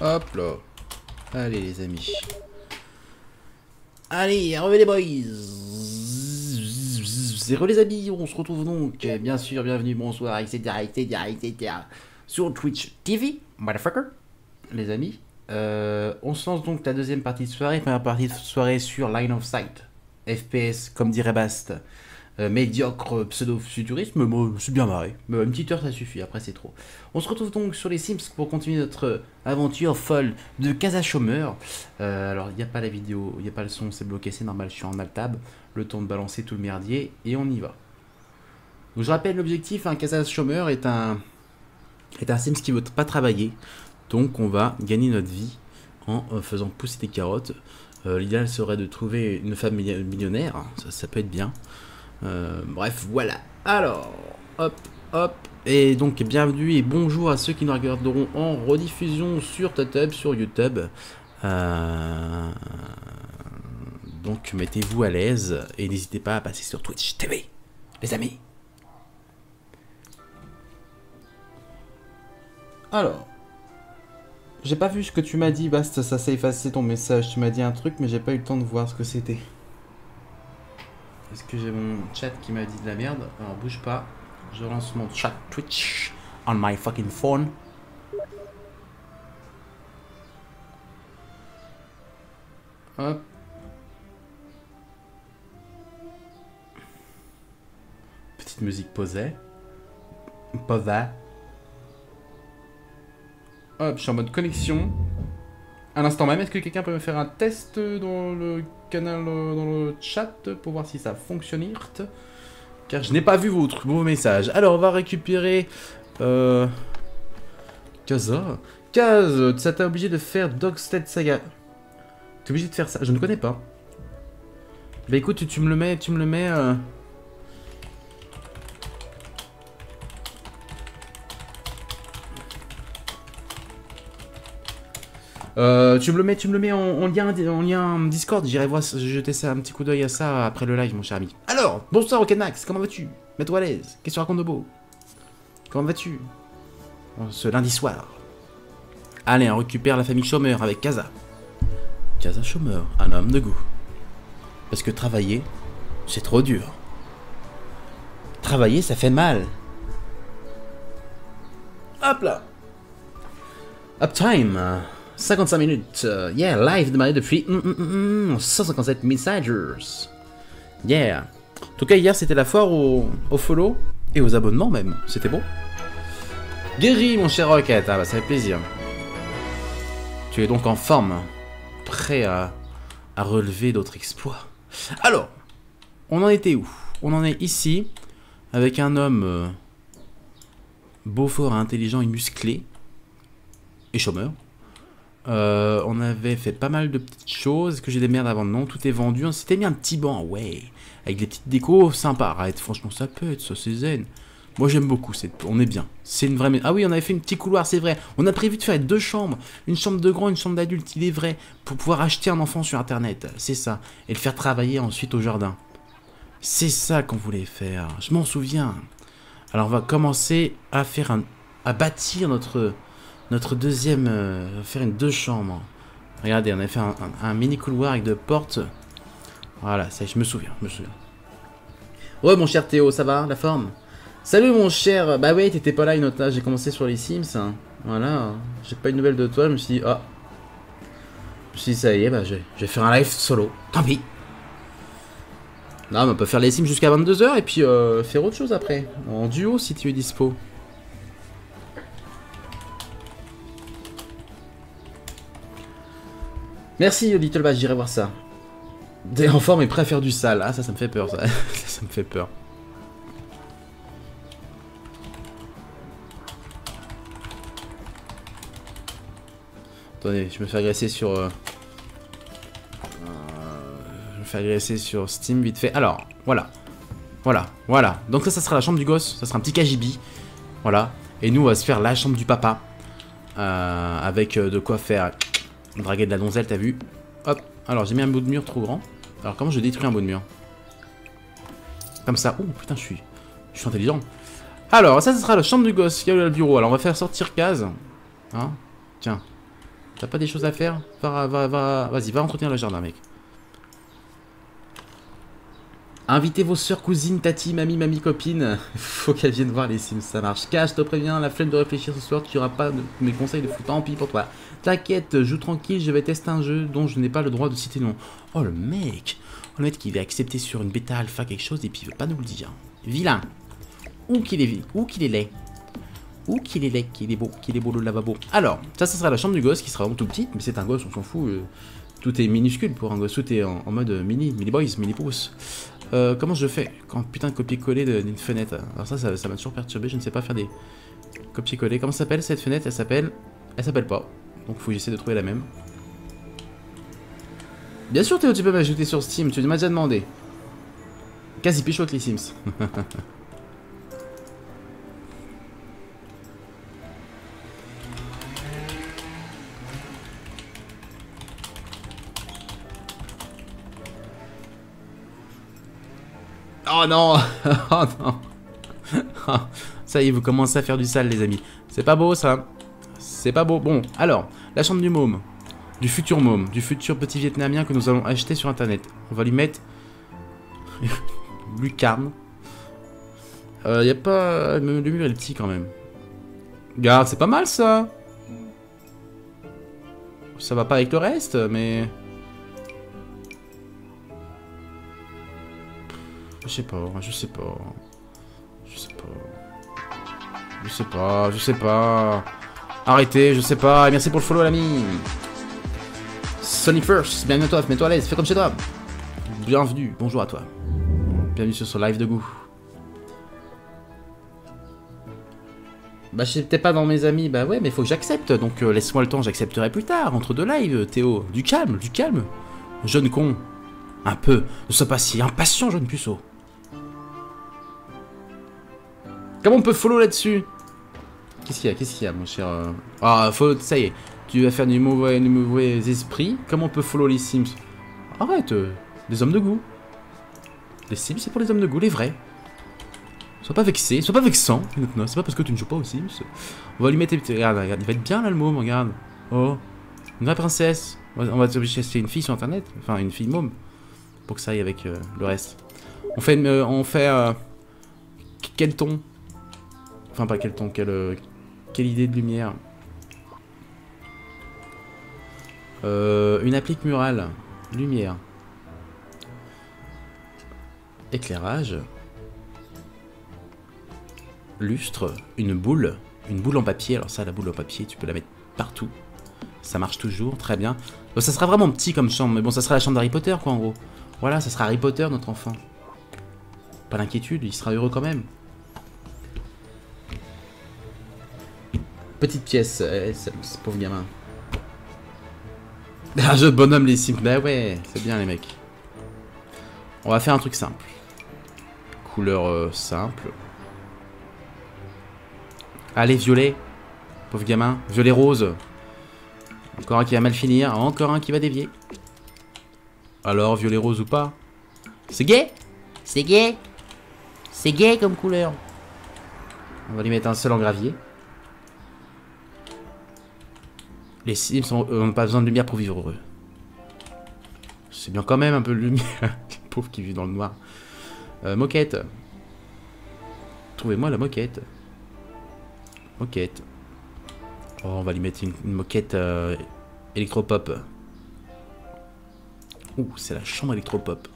Hop là. Allez les amis. Allez, revenez les boys Zéro les amis, on se retrouve donc, bien sûr, bienvenue, bonsoir, etc, etc, etc, sur Twitch TV, motherfucker, les amis. Euh, on se lance donc la deuxième partie de soirée, première partie de soirée sur Line of Sight, FPS, comme dirait Bast, euh, médiocre pseudo-futurisme, mais bon, c'est bien marré. Mais une petite heure ça suffit, après c'est trop. On se retrouve donc sur les Sims pour continuer notre aventure folle de Casa Chômeur. Euh, alors il n'y a pas la vidéo, il n'y a pas le son, c'est bloqué, c'est normal, je suis en alt tab. Le temps de balancer tout le merdier et on y va. Donc je rappelle l'objectif, un hein, Casa Chômeur est un, est un Sims qui ne veut pas travailler. Donc on va gagner notre vie en euh, faisant pousser des carottes. Euh, l'idéal serait de trouver une femme millionnaire, ça, peut être bien. Euh, bref, voilà. Alors, hop, hop. Et donc bienvenue et bonjour à ceux qui nous regarderont en rediffusion sur TutUb, sur YouTube. Donc mettez-vous à l'aise et n'hésitez pas à passer sur Twitch TV, les amis. Alors, j'ai pas vu ce que tu m'as dit, Bast, ça s'est effacé ton message. Tu m'as dit un truc, mais j'ai pas eu le temps de voir ce que c'était. Est-ce que j'ai mon chat qui m'a dit de la merde Alors bouge pas. Je lance mon chat Twitch on my fucking phone. Hop. Petite musique posée. Posée. Hop, je suis en mode connexion. À l'instant même, est-ce que quelqu'un peut me faire un test dans le canal, euh, dans le chat, pour voir si ça fonctionne Car je n'ai pas vu votre vos messages. Alors, on va récupérer... Euh... Kaza Kaz, ça t'a obligé de faire Dogstead Saga. T'es obligé de faire ça Je ne connais pas. Bah écoute, tu me le mets, tu me le mets... Euh... Euh, tu me le mets, tu me le mets en, lien, en lien Discord. J'irai voir, jeter ça un petit coup d'œil à ça après le live, mon cher ami. Alors, bonsoir Okanax, comment vas-tu? Mets-toi à l'aise. Qu'est-ce que tu racontes de beau? Comment vas-tu? Ce lundi soir. Allez, on récupère la famille chômeur avec Kaza. Kaza chômeur, un homme de goût. Parce que travailler, c'est trop dur. Travailler, ça fait mal. Hop là Uptime 55 minutes. Euh, yeah, live démarré depuis 157 mm, mm, mm, messagers. Yeah. En tout cas, hier, c'était la foire au, au, follow et aux abonnements même. C'était beau. Guéri, mon cher Rocket. Ah bah, ça fait plaisir. Tu es donc en forme. Prêt à, à relever d'autres exploits. Alors, on en était où? On en est ici, avec un homme euh, beau, fort, intelligent et musclé. Et chômeur. Euh, on avait fait pas mal de petites choses. Est-ce que j'ai des merdes avant Non, tout est vendu. On s'était mis un petit banc, ouais. Avec des petites décos sympas. Arrête, franchement, ça peut être ça, c'est zen. Moi, j'aime beaucoup. Cette... On est bien. C'est une vraie... Ah oui, on avait fait un petit couloir, c'est vrai. On a prévu de faire deux chambres. Une chambre de grand, une chambre d'adulte, il est vrai. Pour pouvoir acheter un enfant sur Internet. C'est ça. Et le faire travailler ensuite au jardin. C'est ça qu'on voulait faire. Je m'en souviens. Alors, on va commencer à faire un... à bâtir notre notre deuxième... Euh, faire une deux chambres. Regardez, on a fait un, mini couloir avec deux portes. Voilà, ça je me souviens, je me souviens. Ouais, mon cher Théo, ça va, la forme? Salut, mon cher... Bah ouais, t'étais pas là une autre j'ai commencé sur les Sims. Hein. Voilà, j'ai pas eu de nouvelles de toi, je me suis dit, ah... Je me suis dit, ça y est, bah je vais faire un live solo. Tant pis Non, mais on peut faire les Sims jusqu'à 22h et puis euh, faire autre chose après. En duo, si tu es dispo. Merci Little Bass, j'irai voir ça. T'es en forme et prêt à faire du sale. Ah ça, ça me fait peur, ça. ça me fait peur. Attendez, je me fais agresser sur... Euh, je me fais agresser sur Steam vite fait. Alors, voilà. Voilà, voilà. Donc ça, ça sera la chambre du gosse. Ça sera un petit KGB. Voilà. Et nous, on va se faire la chambre du papa. Euh, avec euh, de quoi faire Draguer de la donzelle, t'as vu Hop. Alors, j'ai mis un bout de mur trop grand. Alors, comment je détruis un bout de mur Comme ça. Oh, putain, je suis... Je suis intelligent. Alors, ça, ce sera la chambre du gosse. Il y a le bureau. Alors, on va faire sortir case. Hein Tiens. T'as pas des choses à faire Va, va, va, vas-y, va entretenir le jardin, mec. Invitez vos soeurs, cousines, tati, mamie, mamie, copine. Faut qu'elles viennent voir les Sims, ça marche. Cache, te préviens, la flemme de réfléchir ce soir, tu auras pas de mes conseils de foot. Tant pis pour toi. T'inquiète, joue tranquille, je vais tester un jeu dont je n'ai pas le droit de citer le nom. Oh le mec Oh le mec qui est accepté sur une bêta alpha quelque chose et puis il veut pas nous le dire. Vilain Ou qu'il est, ou qu'il est laid. Ou qu'il est laid, qu'il est beau, qu'il est beau le lavabo. Alors, ça, ça sera la chambre du gosse qui sera vraiment tout petite, mais c'est un gosse, on s'en fout. euh, tout est minuscule pour un gosse, tout est en, mode mini, mini boys, mini pouces. Euh, comment je fais quand putain copier-coller d'une fenêtre? Alors ça, ça m'a toujours perturbé, je ne sais pas faire des copier-coller. Comment s'appelle cette fenêtre? Elle s'appelle... Elle s'appelle pas. Donc faut j'essaie de trouver la même. Bien sûr Théo, tu peux m'ajouter sur Steam, tu m'as déjà demandé. Quasi pécho les Sims. Oh non Oh non Ça y est, vous commencez à faire du sale, les amis. C'est pas beau, ça. C'est pas beau. Bon, alors, la chambre du môme. Du futur môme. Du futur petit vietnamien que nous allons acheter sur Internet. On va lui mettre... Lucarne. Euh, y a pas... Le mur est petit, quand même. Regarde, c'est pas mal, ça Ça va pas avec le reste, mais... Je sais pas, je sais pas. Je sais pas. Je sais pas, je sais pas. Arrêtez, je sais pas. Merci pour le follow, l'ami. Sonic First, bienvenue à toi, mets-toi à l'aise, fais comme chez toi. Bienvenue, bonjour à toi. Bienvenue sur ce live de goût. Bah j'étais pas dans mes amis, bah ouais mais faut que j'accepte, donc euh, laisse-moi le temps, j'accepterai plus tard, entre deux lives, Théo. Du calme, du calme. Jeune con. Un peu, ne sois pas si impatient, jeune puceau. Comment on peut follow là-dessus? Qu'est-ce qu'il y a Qu'est-ce qu'il y a, mon cher euh Ah, follow, ça y est. Tu vas faire du mauvais, du mauvais esprit. Comment on peut follow les Sims Arrête, euh, des hommes de goût. Les Sims, c'est pour les hommes de goût, les vrais. Sois pas vexé, sois pas vexant. Non, c'est pas parce que tu ne joues pas aux Sims. On va lui mettre... Regarde, regarde, il va être bien là le môme, regarde. Oh, une vraie princesse. On va, t'obliger à acheter une fille sur internet. Enfin, une fille môme. Pour que ça aille avec euh, le reste. On fait... euh, on fait... quel ton Enfin, pas quel ton, euh, quelle idée de lumière Euh, Une applique murale. Lumière. Éclairage. Lustre. Une boule. Une boule en papier. Alors ça, la boule en papier, tu peux la mettre partout. Ça marche toujours, très bien. Ça sera vraiment petit comme chambre, mais bon, ça sera la chambre d'Harry Potter, quoi, en gros. Voilà, ça sera Harry Potter, notre enfant. Pas d'inquiétude, il sera heureux quand même. Petite pièce, euh, ce ce pauvre gamin. Un jeu de bonhomme les Sims, bah ouais, c'est bien les mecs. On va faire un truc simple. Couleur euh, simple. Allez, violet. Pauvre gamin. Violet rose. Encore un qui va mal finir, encore un qui va dévier. Alors, violet rose ou pas? C'est gay C'est gay C'est gay comme couleur. On va lui mettre un seul en gravier. Les Sims ont- euh, pas besoin de lumière pour vivre heureux. C'est bien quand même un peu de lumière. Les pauvres qui vivent dans le noir. Euh, moquette. Trouvez-moi la moquette. Moquette. Oh, on va lui mettre une, une moquette euh, électropop. Ouh, c'est la chambre électropop.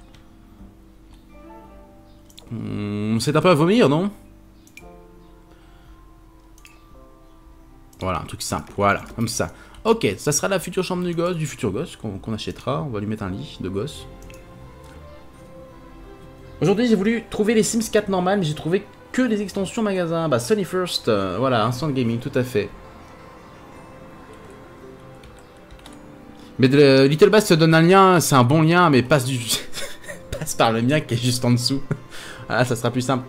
Hmm, c'est un peu à vomir, non? Voilà, un truc simple, voilà, comme ça. Ok, ça sera la future chambre du gosse, du futur gosse qu'on achètera. On va lui mettre un lit de gosse. Aujourd'hui, j'ai voulu trouver les Sims 4 normales, mais j'ai trouvé que les extensions magasin. Bah, Sony First, euh, voilà, Instant Gaming, tout à fait. Mais de- Little Bass te donne un lien, c'est un bon lien, mais passe du passe par le mien qui est juste en dessous. voilà, ça sera plus simple.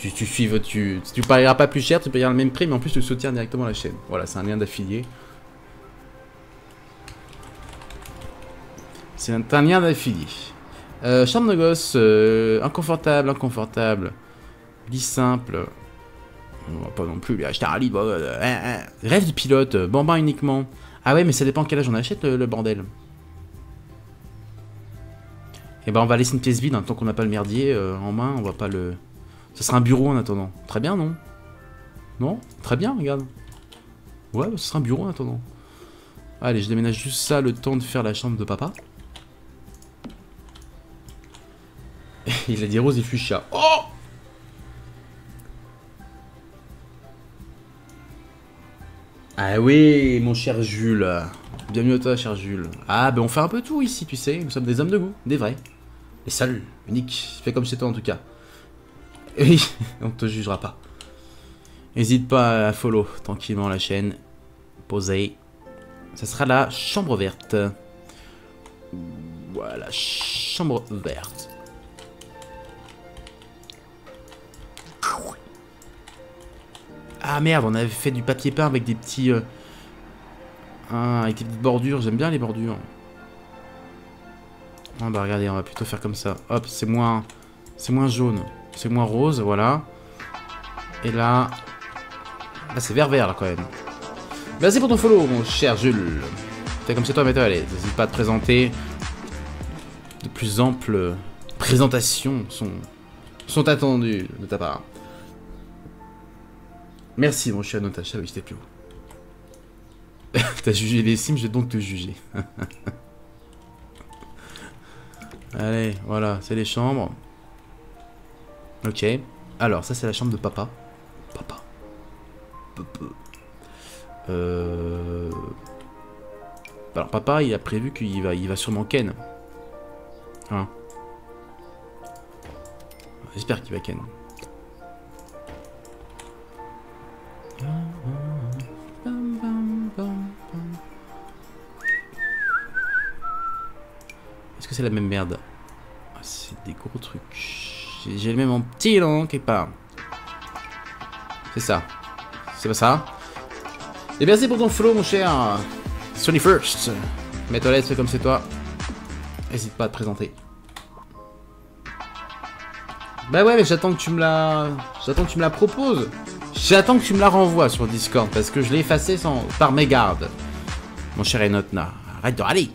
Tu, tu suives, tu, tu paieras pas plus cher, tu payeras le même prix, mais en plus tu soutiens directement la chaîne. Voilà, c'est un lien d'affilié. C'est un, lien d'affilié. Euh, chambre de gosse, euh, inconfortable, inconfortable. Lit simple. On va pas non plus lui acheter un lit. euh, hein, hein. Rêve du pilote, euh, bambin uniquement. Ah ouais, mais ça dépend quel âge on achète le, bordel. Et eh ben on va laisser une pièce vide, hein, tant qu'on n'a pas le merdier en main, on va pas le... Ça sera un bureau en attendant. Très bien, non? Non? Très bien, regarde. Ouais, ce sera un bureau en attendant. Allez, je déménage juste ça le temps de faire la chambre de papa. il a dit rose et fuchsia. Oh Ah oui, mon cher Jules. Bienvenue à toi, cher Jules. Ah, ben on fait un peu tout ici, tu sais. Nous sommes des hommes de goût, des vrais. Les seuls, uniques. Fais comme chez toi en tout cas. Oui, on te jugera pas. N'hésite pas à follow tranquillement la chaîne. Poser. Ça sera la chambre verte. Voilà, chambre verte. Ah merde, on avait fait du papier peint avec des petits... Euh, ah, avec des petites bordures. J'aime bien les bordures. Ah bah regardez, on va plutôt faire comme ça. Hop, c'est moins... C'est moins jaune. C'est moins rose, voilà. Et là... Là, c'est vert-vert, là, quand même. Merci pour ton follow, mon cher Jules. T'es comme c'est toi, mets-toi à l'aise. N'hésite pas à te présenter. De plus amples présentations sont, sont attendues de ta part. Merci, mon cher Natacha, oui, j'étais plus haut. T'as jugé les sims, je vais donc te juger. Allez, voilà, c'est les chambres. Ok. Alors, ça, c'est la chambre de papa. Papa. Euh... Alors, papa, il a prévu qu'il va, il va sûrement ken. Hein. J'espère qu'il va ken. Est-ce que c'est la même merde? Ah, C'est des gros trucs. J'ai même en petit, là, quelque part. C'est ça. C'est pas ça Et merci pour ton flow, mon cher. Sony First. Mets-toi l'aise, fais comme c'est toi. N'hésite pas à te présenter. Bah ouais, mais j'attends que tu me la... J'attends que tu me la proposes. J'attends que tu me la renvoies sur Discord parce que je l'ai effacé sans... par mégarde. Mon cher Enotna, arrête de râler.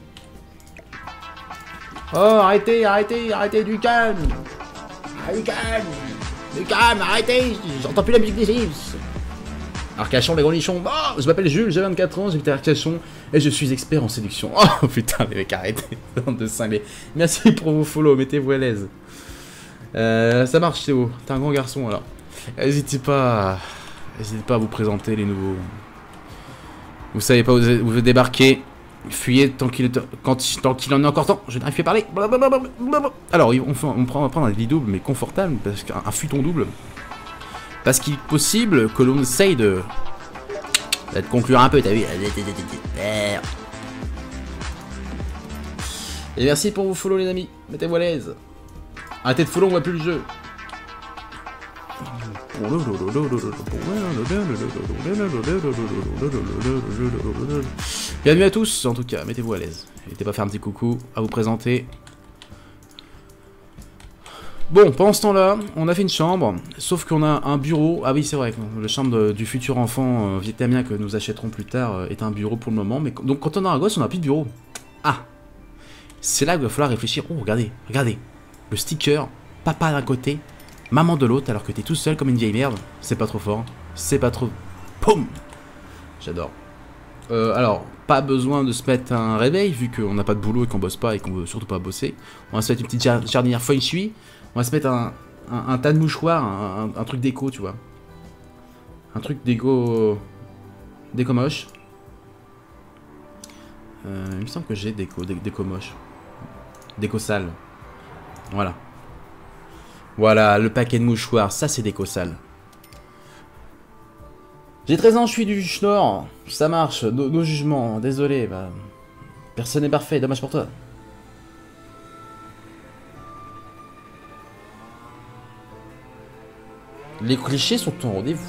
Oh, arrêtez, arrêtez, arrêtez du calme. Du calme, arrêtez. J'entends plus la musique des Sims. Arcachon, les grenouillons. Oh, je m'appelle Jules, j'ai 24 ans, j'habite à Arcachon et je suis expert en séduction. Oh putain, les mecs, arrêtez. Merci pour vos follow, mettez-vous à l'aise. Euh, ça marche, Théo. T'es un grand garçon alors. N'hésitez pas, n'hésitez pas à vous présenter les nouveaux. Vous savez pas où vous débarquez. Fuyez tant qu'il qu'il en est encore temps. Je n'arrive plus à parler. Alors, on, on, prend, va prendre un lit double, mais confortable, parce qu'un futon double. Parce qu'il est possible que l'on essaye de... de conclure un peu, t'as vu Et merci pour vos follow les amis. Mettez-vous à l'aise. Arrêtez de follow, on voit plus le jeu. Bienvenue à tous, en tout cas, mettez-vous à l'aise. N'hésitez pas à faire un petit coucou, à vous présenter. Bon, pendant ce temps-là, on a fait une chambre, sauf qu'on a un bureau. Ah oui, c'est vrai, la chambre du futur enfant euh, vietnamien que nous achèterons plus tard euh, est un bureau pour le moment. Mais donc, quand on a un gosse, on n'a plus de bureau. Ah C'est là qu'il va falloir réfléchir. Oh, regardez, regardez. Le sticker, papa d'un côté, maman de l'autre alors que t'es tout seul comme une vieille merde. C'est pas trop fort. C'est pas trop... Poum J'adore. Euh, alors, pas besoin de se mettre un réveil vu qu'on n'a pas de boulot et qu'on bosse pas et qu'on veut surtout pas bosser. On va se mettre une petite jardinière feuille shui. On va se mettre un, tas de mouchoirs, un, truc d'écho, tu vois. Un truc d'écho... Déco moche. Euh, il me semble que j'ai déco, déco moche. Déco sale. Voilà. Voilà, le paquet de mouchoirs, ça c'est déco sale. J'ai 13 ans, je suis du Schnorr. Ça marche, nos, jugements, désolé. Bah, personne n'est parfait, dommage pour toi. Les clichés sont au rendez-vous.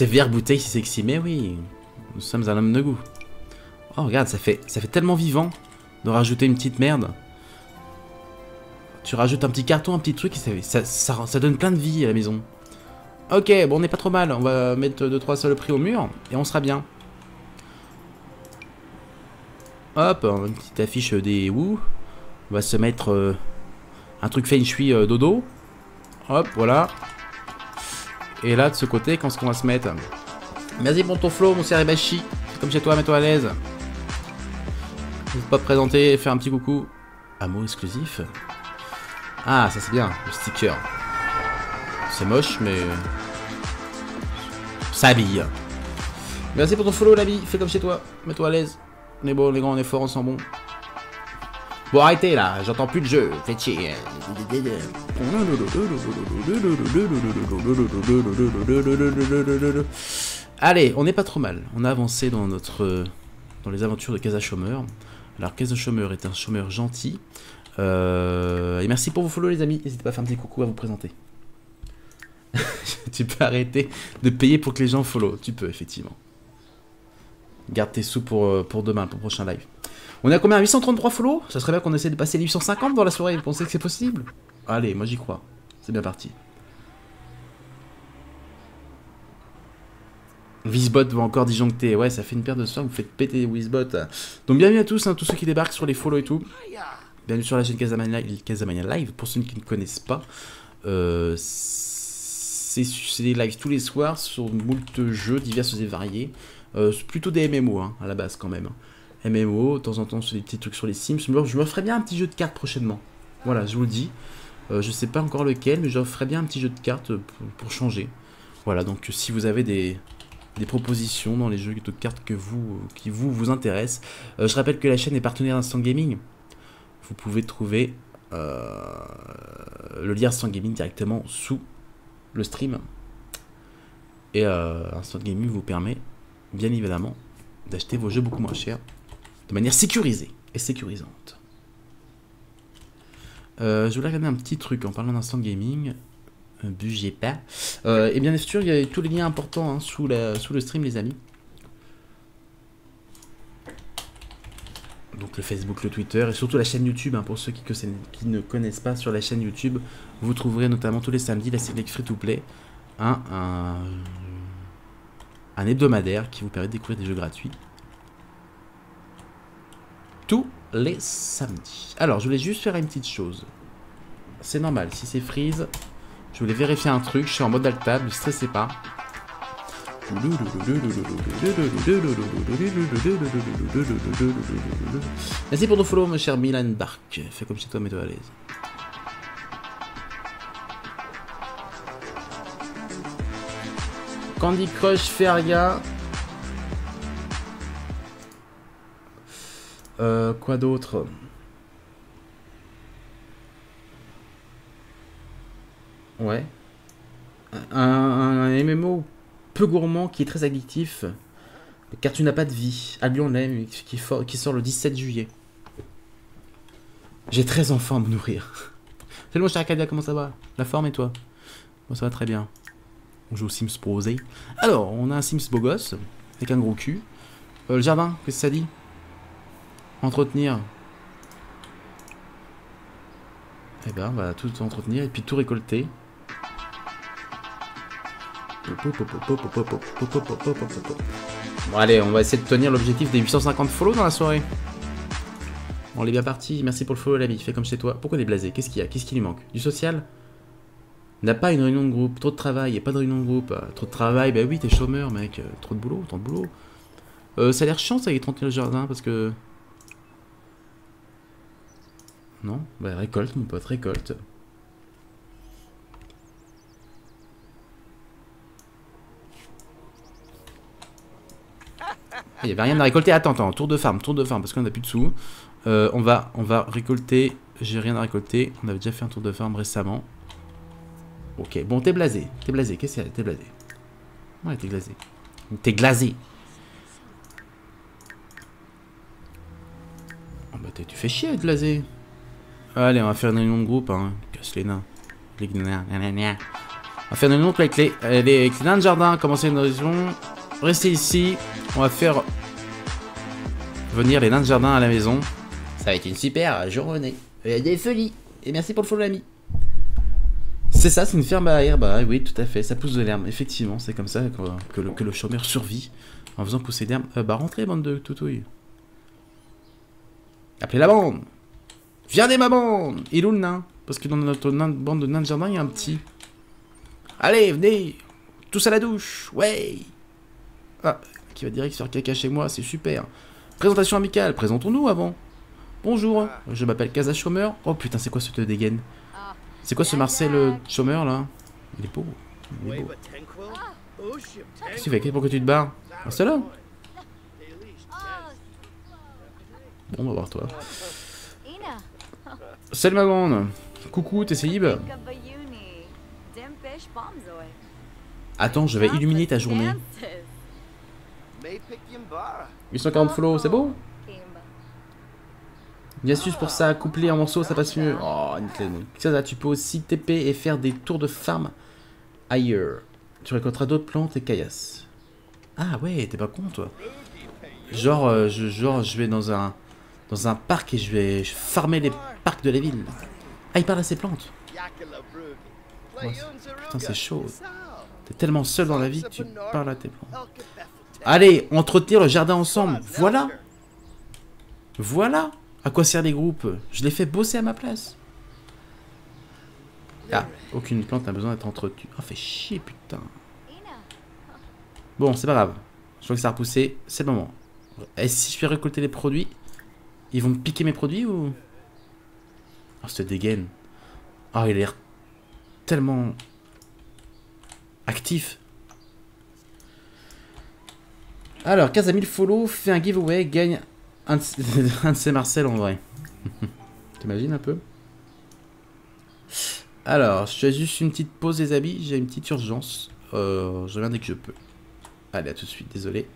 Vert bouteille, c'est sexy, mais oui. Nous sommes un homme de goût. Oh, regarde, ça fait, ça fait tellement vivant de rajouter une petite merde. Tu rajoutes un petit carton, un petit truc, et ça, ça, donne plein de vie à la maison. Ok, bon, on n'est pas trop mal. On va mettre 2-3 saloperies au mur, et on sera bien. Hop, une petite affiche des Woo. On va se mettre euh, un truc feng shui euh, dodo. Hop, voilà. Et là, de ce côté, quand est-ce qu'on va se mettre? Merci pour ton flow, mon Seribashi. Comme chez toi, mets-toi à l'aise. N'hésite pas te présenter, faire un petit coucou. Un mot exclusif. Ah, ça c'est bien, le sticker. C'est moche, mais... Ça habille. Merci pour ton follow, l'ami. Fais comme chez toi. Mets-toi à l'aise. On est bon, les grands, on est fort, on sent bon. Bon, arrêtez là, j'entends plus le jeu. Faites chier. Allez, on n'est pas trop mal. On a avancé dans notre dans les aventures de Casa Chômeur. Alors, Casa Chômeur est un chômeur gentil. Euh, et merci pour vos follow, les amis. N'hésitez pas à faire un petit coucou à vous présenter. tu peux arrêter de payer pour que les gens follow. Tu peux, effectivement. Garde tes sous pour, euh, pour demain, pour le prochain live. On est à combien 833 follow? Ça serait bien qu'on essaie de passer les 850 dans la soirée. Vous pensez que c'est possible? Allez, moi j'y crois. C'est bien parti. Wizbot va encore disjoncter. Ouais, ça fait une paire de soins, vous faites péter Wizbot. Donc bienvenue à tous, hein, tous ceux qui débarquent sur les follow et tout. Bienvenue sur la chaîne Casamania Live. Pour ceux qui ne connaissent pas, euh, c'est des lives tous les soirs sur moult jeux divers et variés. Euh, plutôt des MMO hein, à la base quand même. MMO, de temps en temps sur des petits trucs sur les Sims. Je me ferai bien un petit jeu de cartes prochainement. Voilà, je vous le dis. Euh, je sais pas encore lequel, mais je ferai bien un petit jeu de cartes pour, changer. Voilà, donc si vous avez des, propositions dans les jeux de cartes que vous, qui vous, vous intéressent. Euh, je rappelle que la chaîne est partenaire d'Instant Gaming. Vous pouvez trouver euh, le lien Instant Gaming directement sous le stream. Et Instant Gaming vous permet bien évidemment, d'acheter vos jeux beaucoup moins chers, de manière sécurisée et sécurisante. Euh, je voulais regarder un petit truc en parlant d'instant gaming. Euh, budget pas. Euh, et bien sûr, il y a tous les liens importants hein, sous, sous le stream, les amis. Donc le Facebook, le Twitter et surtout la chaîne YouTube. Hein, pour ceux qui, ne connaissent pas, sur la chaîne YouTube, vous trouverez notamment tous les samedis la série Free to Play. un, un hebdomadaire qui vous permet de découvrir des jeux gratuits tous les samedis. Alors, je voulais juste faire une petite chose. C'est normal, si c'est freeze, je voulais vérifier un truc, je suis en mode alt-tab, ne stressez pas. Merci pour ton follow, mon cher Milan Bark. Fais comme chez toi, mets-toi à l'aise. Candy Crush Feria. Euh, quoi d'autre? Ouais. Un, MMO peu gourmand qui est très addictif. Car tu n'as pas de vie. Albion l'aime, qui, sort le 17 juillet. J'ai 13 enfants à me nourrir. Salut mon cher Arcadia, comment ça va? La forme et toi? Ça va très bien. On joue au Sims Prosé. Alors, on a un Sims beau gosse, avec un gros cul. Euh, le jardin, qu'est-ce que ça dit? Entretenir. Eh ben, on va tout entretenir et puis tout récolter. Bon, allez, on va essayer de tenir l'objectif des 850 follow dans la soirée. Bon, on est bien parti. Merci pour le follow, l'ami. Fais comme chez toi. Pourquoi il est blasé? Qu'est-ce qu'il y a? Qu'est-ce qui lui manque? Du social? N'a pas une réunion de groupe, trop de travail, a pas de réunion de groupe, euh, trop de travail, bah oui, t'es chômeur, mec, euh, trop de boulot, trop de boulot. Euh, ça a l'air chiant, ça, y est le jardin, parce que... Non? Bah récolte, mon pote, récolte. Il n'y avait rien à récolter. Attends, attends, tour de farm, tour de farm, parce qu'on a plus de sous. on, va, on va récolter. J'ai rien à récolter. On avait déjà fait un tour de farm récemment. Ok, bon, t'es blasé. T'es blasé, qu'est-ce que c'est T'es blasé. Ouais, t'es glazé. T'es glazé. Oh bah tu fais chier être glazé. Allez, on va faire une réunion de groupe, hein. Casse les nains. Les nains. On va faire une réunion avec les, euh, les, avec les nains de jardin, commencer une réunion. Restez ici. On va faire venir les nains de jardin à la maison. Ça va être une super journée. Il y a des folies. Et merci pour le follow, l'ami. C'est ça, c'est une ferme à herbe. Bah oui, tout à fait. Ça pousse de l'herbe. Effectivement, c'est comme ça que, le, que, chômeur survit en faisant pousser d'herbe. Euh, bah rentrez, bande de toutouilles. Appelez la bande Viens ma bande Il est où le nain? Parce que dans notre bande de nains de jardin, il y a un petit. Allez, venez Tous à la douche Ouais Ah, qui va direct faire caca chez moi, c'est super. Présentation amicale, présentons-nous avant. Bonjour, je m'appelle Casa Chômeur. Oh putain, c'est quoi ce te dégaine C'est quoi ce Marcel euh, Chômeur là? Il est beau. Il est beau. Qu'est-ce que tu fais Pourquoi tu te barres? Reste là Bon, on va voir toi. Salut ma grande. Coucou, t'es Seyib? Attends, je vais illuminer ta journée. 840 follow, c'est beau Une astuce pour ça, coupler en morceaux, ça passe mieux. Oh, ça, tu peux aussi TP et faire des tours de farm ailleurs. Tu récolteras d'autres plantes et caillasses. Ah ouais, t'es pas con toi. Genre, euh, je, genre, je vais dans un dans un parc et je vais farmer les parcs de la ville. Ah, il parle à ses plantes. putain, c'est chaud. T'es tellement seul dans la vie que tu parles à tes plantes. Allez, entretenir le jardin ensemble. Voilà. Voilà. À quoi servent les groupes Je les fais bosser à ma place. Ah, aucune plante n'a besoin d'être entretenue. Oh, fait chier, putain. Bon, c'est pas grave. Je vois que ça a repoussé. C'est le moment. Et si je fais récolter les produits, ils vont me piquer mes produits ou... Oh, ce dégaine. Oh, il a l'air tellement actif. Alors, 15 000 follow, fait un giveaway, gagne un de, ces Marcel en vrai. T'imagines un peu? Alors, je fais juste une petite pause des habits, j'ai une petite urgence. Euh, je reviens dès que je peux. Allez, à tout de suite, désolé.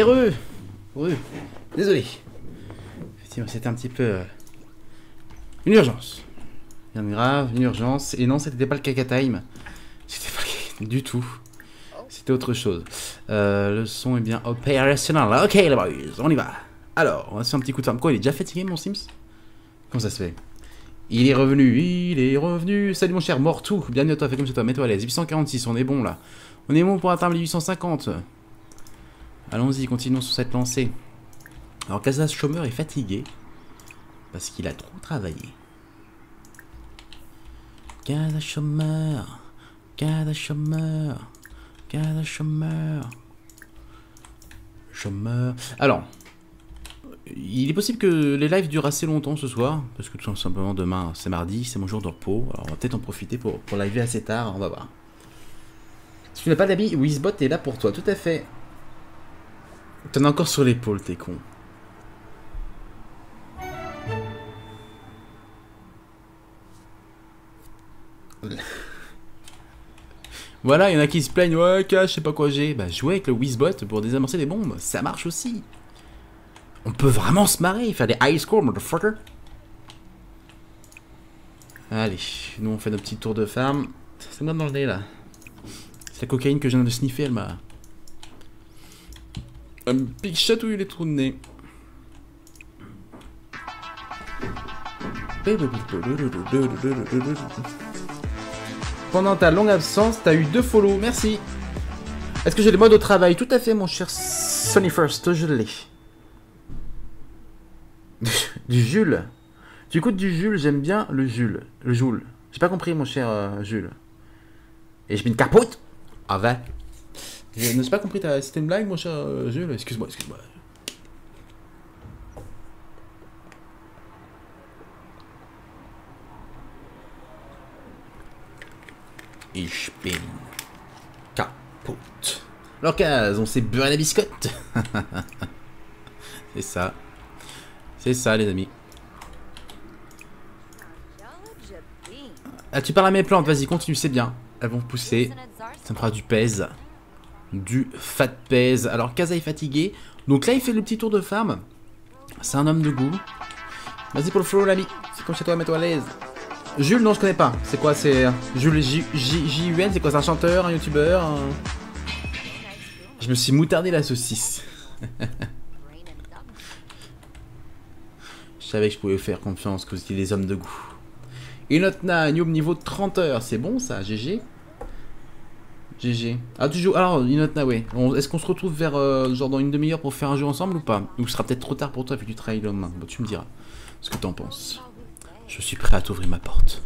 Heureux. Heureux. Désolé. Effectivement, c'était un petit peu... euh, Une urgence. Rien de grave, une urgence. Et non, c'était pas le caca time. C'était pas le du tout. C'était autre chose. Euh, le son est bien opérationnel. Ok, les boys, on y va. Alors, on va se faire un petit coup de ferme. Quoi, il est déjà fatigué, mon Sims? Comment ça se fait? Il est revenu, il est revenu. Salut, mon cher Mortou. Bienvenue à toi, fais comme chez toi, mets-toi à l'aise. 846, on est bon là. On est bon pour atteindre les 850. Allons-y, continuons sur cette lancée. Alors, Casas Chômeur est fatigué. Parce qu'il a trop travaillé. Casa Chômeur. Casa Chômeur. Casa Chômeur. Chômeur. Alors, il est possible que les lives durent assez longtemps ce soir, parce que tout simplement demain c'est mardi, c'est mon jour de repos. Alors on va peut-être en profiter pour, pour assez tard, on va voir. Si tu n'as pas d'habit, Wizbot est là pour toi, tout à fait. T'en as encore sur l'épaule, t'es con. Voilà, il y en a qui se plaignent, ouais, cache, je sais pas quoi j'ai. Bah, jouer avec le Wizbot pour désamorcer des bombes, ça marche aussi. On peut vraiment se marrer, faire des high score, motherfucker. Allez, nous on fait nos petits tours de farm. C'est moi dans le nez là. C'est la cocaïne que je viens de sniffer, elle m'a. Un les trous de nez. Pendant ta longue absence, t'as eu deux follow, merci. Est-ce que j'ai les modes au travail? Tout à fait, mon cher Sonny First, je l'ai. du Jules. Tu écoutes du Jules, j'aime bien le Jules. Le Joule. J'ai pas compris, mon cher euh, Jules. Et je mets une capote Ah va. Je n'ai pas compris, ta- c'était une blague, mon cher euh, Jules Excuse-moi, excuse-moi. Ich bin kaputt. Kaz, on s'est beurré la biscotte. C'est ça. C'est ça, les amis. Ah, tu parles à mes plantes, vas-y, continue, c'est bien. Elles vont pousser. Ça me fera du pèse. Du fat pèse. Alors, Kaza est fatigué. Donc là, il fait le petit tour de farm. C'est un homme de goût. Vas-y pour le flow, l'ami. C'est comme chez toi, mets-toi à l'aise. Jules, non, je connais pas. C'est quoi C'est euh, Jules J-U-N C'est quoi C'est un chanteur, un youtubeur Je me suis moutardé la saucisse. Je savais que je pouvais faire confiance que étiez des hommes de goût. Inotna, Noob niveau 30 heures, c'est bon ça, GG GG. Ah, tu joues. Alors, ouais. On- Est-ce qu'on se retrouve vers euh, genre dans une demi-heure pour faire un jeu ensemble ou pas? Ou ce sera peut-être trop tard pour toi vu que tu travailles le lendemain Bon, tu me diras ce que t'en penses. Je suis prêt à t'ouvrir ma porte.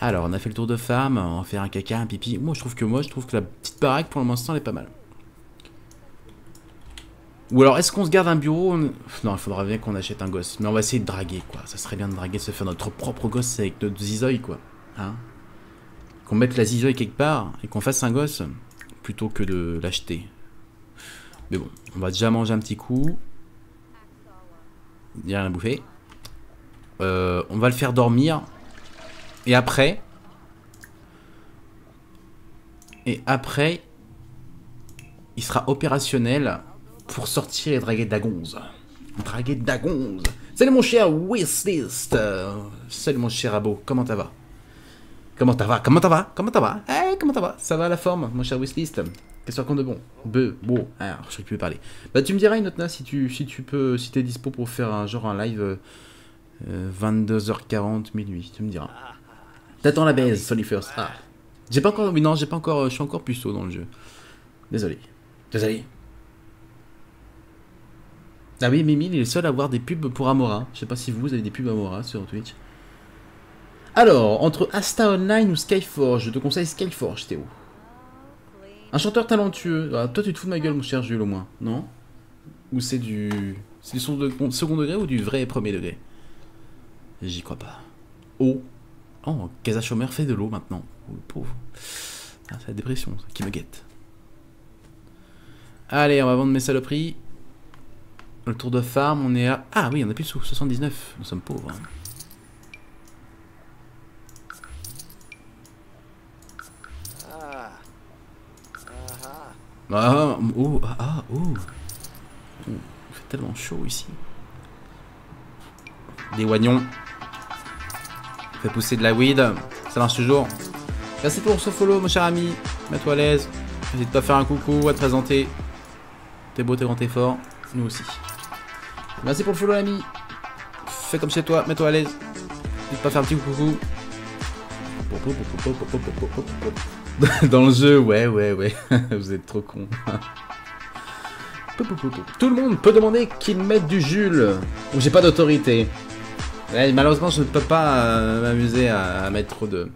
Alors, on a fait le tour de femme, on va faire un caca, un pipi. Moi, je trouve que moi, je trouve que la petite baraque pour l'instant, elle est pas mal. Ou alors, est-ce qu'on se garde un bureau? On- Non, il faudra bien qu'on achète un gosse. Mais on va essayer de draguer, quoi. Ça serait bien de draguer, de se faire notre propre gosse avec notre zizoï, quoi. Hein? Qu'on mette la zizoï quelque part et qu'on fasse un gosse plutôt que de l'acheter. Mais bon, on va déjà manger un petit coup. Il y a rien à bouffer. Euh, on va le faire dormir. Et après... Et après... Il sera opérationnel pour sortir et draguer de la gonze. Draguer de la gonze. Salut mon cher Wishlist. Euh, salut mon cher Abo, comment ça va? Comment ça va? Comment ça va? Comment ça va? Eh, comment ça va? Ça va la forme, mon cher Wishlist Qu'est-ce qu'on de bon Be, beau. Ah, je sais plus parler. Bah tu me diras Inotna si tu si tu peux si t'es dispo pour faire un genre un live euh, euh, 22h40 minuit, tu me diras. T'attends la baise, Sony First. Ah. J'ai pas encore non, j'ai pas encore je suis encore puceau dans le jeu. Désolé. Désolé. Ah oui, Mimi, il est le seul à avoir des pubs pour Amora. Je sais pas si vous avez des pubs Amora sur Twitch. Alors, entre Asta Online ou Skyforge, je te conseille Skyforge, Théo. Un chanteur talentueux. Ah, toi, tu te fous de ma gueule, mon cher Jules, au moins, non? Ou c'est du. C'est du second degré ou du vrai premier degré? J'y crois pas. Eau. Oh, Casa Chômeur fait de l'eau maintenant. Oh, le pauvre. Ah, c'est la dépression, qui me guette. Allez, on va vendre mes saloperies. Le tour de farm, on est à... Ah oui, on a plus de sous, 79. Nous sommes pauvres. hein. Ah, oh, ah. Oh, Il fait tellement chaud ici. Des oignons. Fait pousser de la weed. Ça marche toujours. Merci pour ce follow, mon cher ami. Mets-toi à l'aise. N'hésite pas à faire un coucou, à te présenter. T'es beau, t'es grand, t'es fort. Nous aussi. Merci pour le follow, l'ami. Fais comme chez toi, mets-toi à l'aise. N'hésite pas à faire un petit coucou. Dans le jeu, ouais, ouais, ouais. Vous êtes trop con. Tout le monde peut demander qu'il mette du Jules. Ou j'ai pas d'autorité. Malheureusement, je ne peux pas euh, m'amuser à, mettre trop de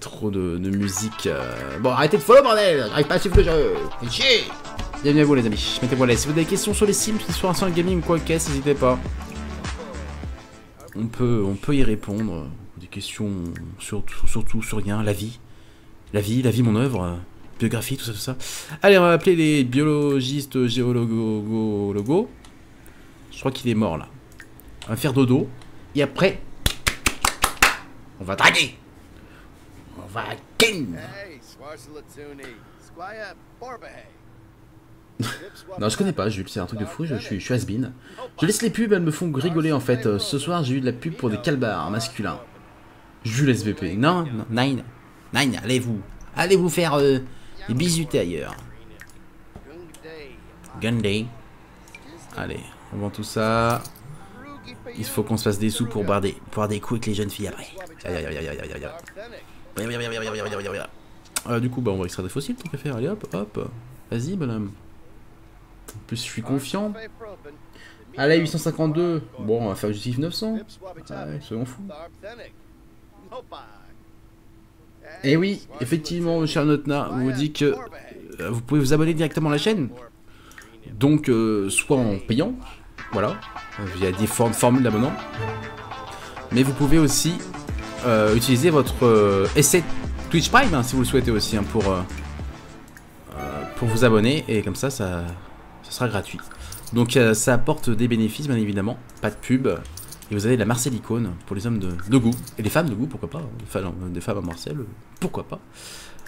trop de, de musique. euh. Bon, arrêtez de follow, bordel J'arrive pas à suivre le jeu chier Bienvenue à vous, les amis. Mettez-vous à l'aise. Si vous avez des questions sur les Sims, sur un gaming ou quoi que ce n'hésitez pas. On peut, on peut y répondre. Des questions sur, sur- surtout sur rien, la vie. La vie, la vie, mon œuvre, euh, biographie, tout ça, tout ça. Allez, on va appeler les biologistes géologo. logo. Je crois qu'il est mort là. On va faire dodo. Et après, on va draguer. On va Borbahay. Non, je connais pas, Jules, c'est un truc de fou, je, je suis, je suis has-been. Je laisse les pubs, elles me font rigoler en fait. Euh, ce soir, j'ai eu de la pub pour des calbars masculins. Jules SVP. Non, non, Nine. Nine, allez-vous. Allez vous faire euh, bisuter ailleurs. Gunday. Allez, on vend tout ça. Il faut qu'on se fasse des sous pour boire des, pour des coups avec les jeunes filles après. Du coup, bah, on va extraire des fossiles, tant qu'à faire. Allez, hop, hop. Vas-y, bonhomme. En plus, je suis confiant. Allez, 852. Bon, on va faire justif 900. Ah, ouais, c'est bon fou. Et Eh oui, effectivement, cher Notna, vous dit que euh, vous pouvez vous abonner directement à la chaîne. Donc, euh, soit en payant, voilà, il y a différentes formules d'abonnement. Mais vous pouvez aussi euh, utiliser votre essai Twitch Prime, hein, si vous le souhaitez aussi, hein, pour, vous abonner. Et comme ça, ça, sera gratuit. Donc, ça apporte des bénéfices, bien évidemment. Pas de pub. Vous avez la Marcel icône pour les hommes de, goût. Et les femmes de goût, pourquoi pas. hein. Des femmes, des femmes à euh, pourquoi pas.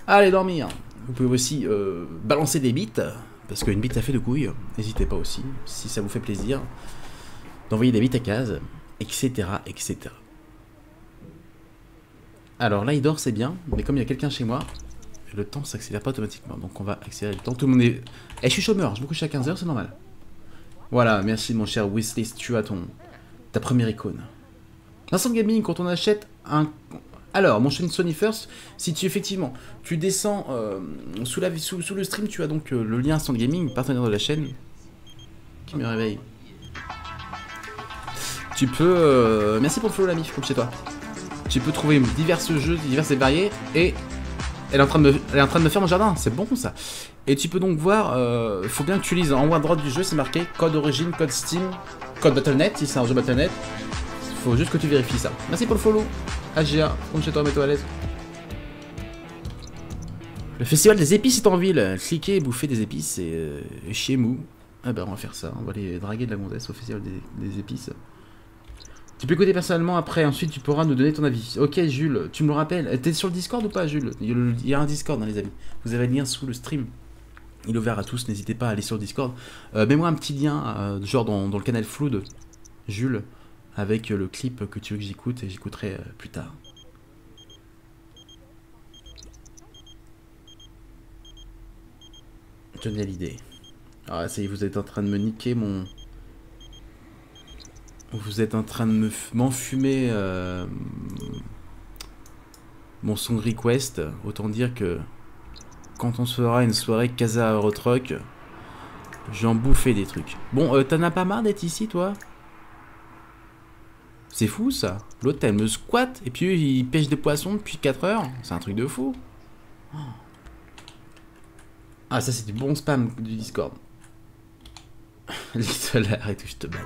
Allez dormir. Vous pouvez aussi euh, balancer des bites. Parce qu'une bite, ça fait de couilles. N'hésitez pas aussi, si ça vous fait plaisir, d'envoyer des bites à case, etc. etc. Alors là, il dort, c'est bien. Mais comme il y a quelqu'un chez moi, le temps s'accélère pas automatiquement. Donc on va accélérer le temps. Tout le monde est... Eh, je suis chômeur, je me couche à 15h, c'est normal. Voilà, merci mon cher Wishlist, tu as ton... ta première icône. Instant Gaming, quand on achète un... Alors, mon chaîne Sony First, si tu effectivement, tu descends euh, sous, la, sous, sous le stream, tu as donc euh, le lien Instant Gaming, partenaire de la chaîne, qui me réveille. Tu peux... euh, merci pour le follow l'ami, comme chez toi. Tu peux trouver divers jeux, divers et variés, et elle est en train de me, elle est en train de me faire mon jardin, c'est bon ça. Et tu peux donc voir, il faut bien que tu lises en haut à droite du jeu, c'est marqué code origine, code Steam, code Battle.net, si c'est un jeu Battle.net. Faut juste que tu vérifies ça. Merci pour le follow. AGA, comme chez toi, mets-toi à l'aise. Le festival des épices est en ville. Cliquez et bouffez des épices et euh, chez mou. Ah bah on va faire ça, on va aller draguer de la gondesse au festival des, épices. Tu peux écouter personnellement après, ensuite tu pourras nous donner ton avis. Ok Jules, tu me le rappelles. T'es sur le Discord ou pas Jules? Il y, a le- il y a un Discord hein, les amis. Vous avez le lien sous le stream. Il est ouvert à tous, n'hésitez pas à aller sur Discord. Euh, Mets-moi un petit lien, euh, genre dans, le canal Flood, Jules, avec le clip que tu veux que j'écoute et j'écouterai euh, plus tard. Johnny Hallyday. Ah, ça y est, vous êtes en train de me niquer mon. Vous êtes en train de me m'enfumer euh, mon song request. Autant dire que quand on se fera une soirée Casa Eurotrock, j'en bouffais des trucs. Bon, euh, t'en as pas marre d'être ici, toi? C'est fou ça. L'autre, elle me squatte et puis eux, ils pêchent des poissons depuis 4 heures. C'est un truc de fou. Ah, ça, c'est du bon spam du Discord. Little arrête ou je te banne.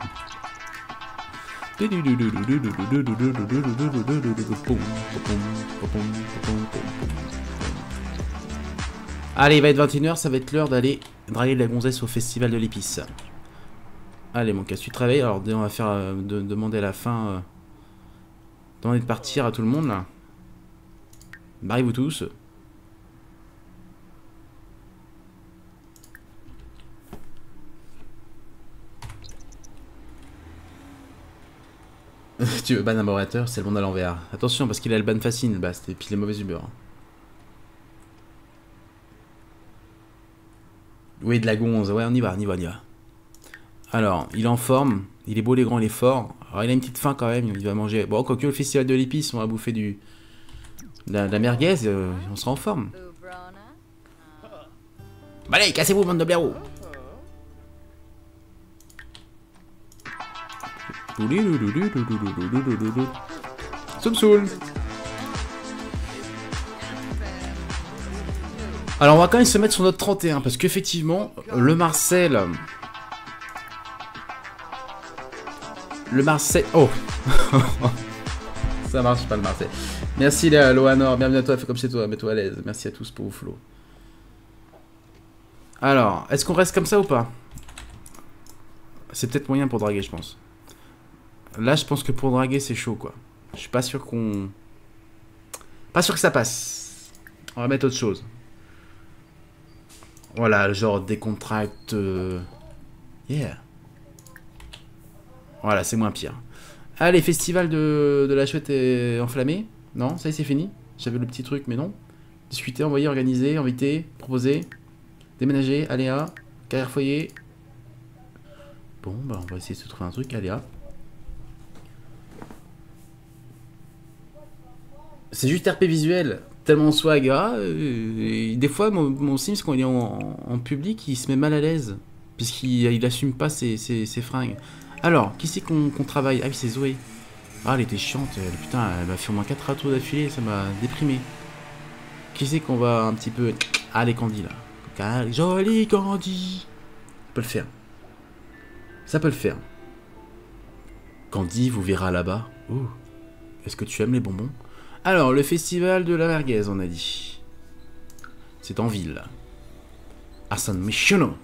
Allez, il va être 21h, ça va être l'heure d'aller draguer de la gonzesse au festival de l'épice. Allez, mon cas, tu travailles. Alors, on va faire euh, de, demander à la fin. Euh, demander de partir à tout le monde, là. Barrez-vous tous. tu veux ban aborateur, c'est le monde à l'envers. Attention, parce qu'il a le ban facile, le bast, et puis les mauvais humeurs. Hein. Oui, de la gonze. Ouais, on y va, on y va, on y va. Alors, il est en forme. Il est beau, il est grand, il est fort. Alors, il a une petite faim quand même. Il va manger. Bon, quoique le festival de l'épice, on va bouffer du. De la, merguez, euh, on sera en forme. Bah allez, cassez-vous, bande de blaireaux Soum soul Alors on va quand même se mettre sur notre 31 parce qu'effectivement le Marcel le Marcel oh. Ça marche pas le Marcel. Merci Léa, Loanor bienvenue à toi fais comme chez toi mets-toi à l'aise. Merci à tous pour vos flots. Alors est-ce qu'on reste comme ça ou pas? C'est peut-être moyen pour draguer je pense. Là je pense que pour draguer c'est chaud quoi. Je suis pas sûr qu'on pas sûr que ça passe. On va mettre autre chose voilà, genre des euh, Yeah. Voilà, c'est moins pire. Allez, festival de, de la chouette est enflammé Non, ça y est, c'est fini J'avais le petit truc, mais non. Discuter, envoyer, organiser, inviter, proposer, déménager, aléa, carrière foyer. Bon, bah on va essayer de se trouver un truc, aléa. C'est juste RP visuel, tellement swag. Ah, euh, des fois, mon, Sims, quand il est en, public, il se met mal à l'aise. Puisqu'il il assume pas ses, ses- ses fringues. Alors, qui c'est qu'on travaille? Ah oui, c'est Zoé. Ah, elle était chiante. Elle, putain, elle m'a fait au moins 4 râteaux d'affilée. Ça m'a déprimé. Qui c'est qu'on va un petit peu. Ah, les Candy là. Joli Candy. Ça peut le faire. Ça peut le faire. Candy vous verra là-bas. Ouh. Est-ce que tu aimes les bonbons? Alors, le festival de la merguez, on a dit. C'est en ville. À San Michino.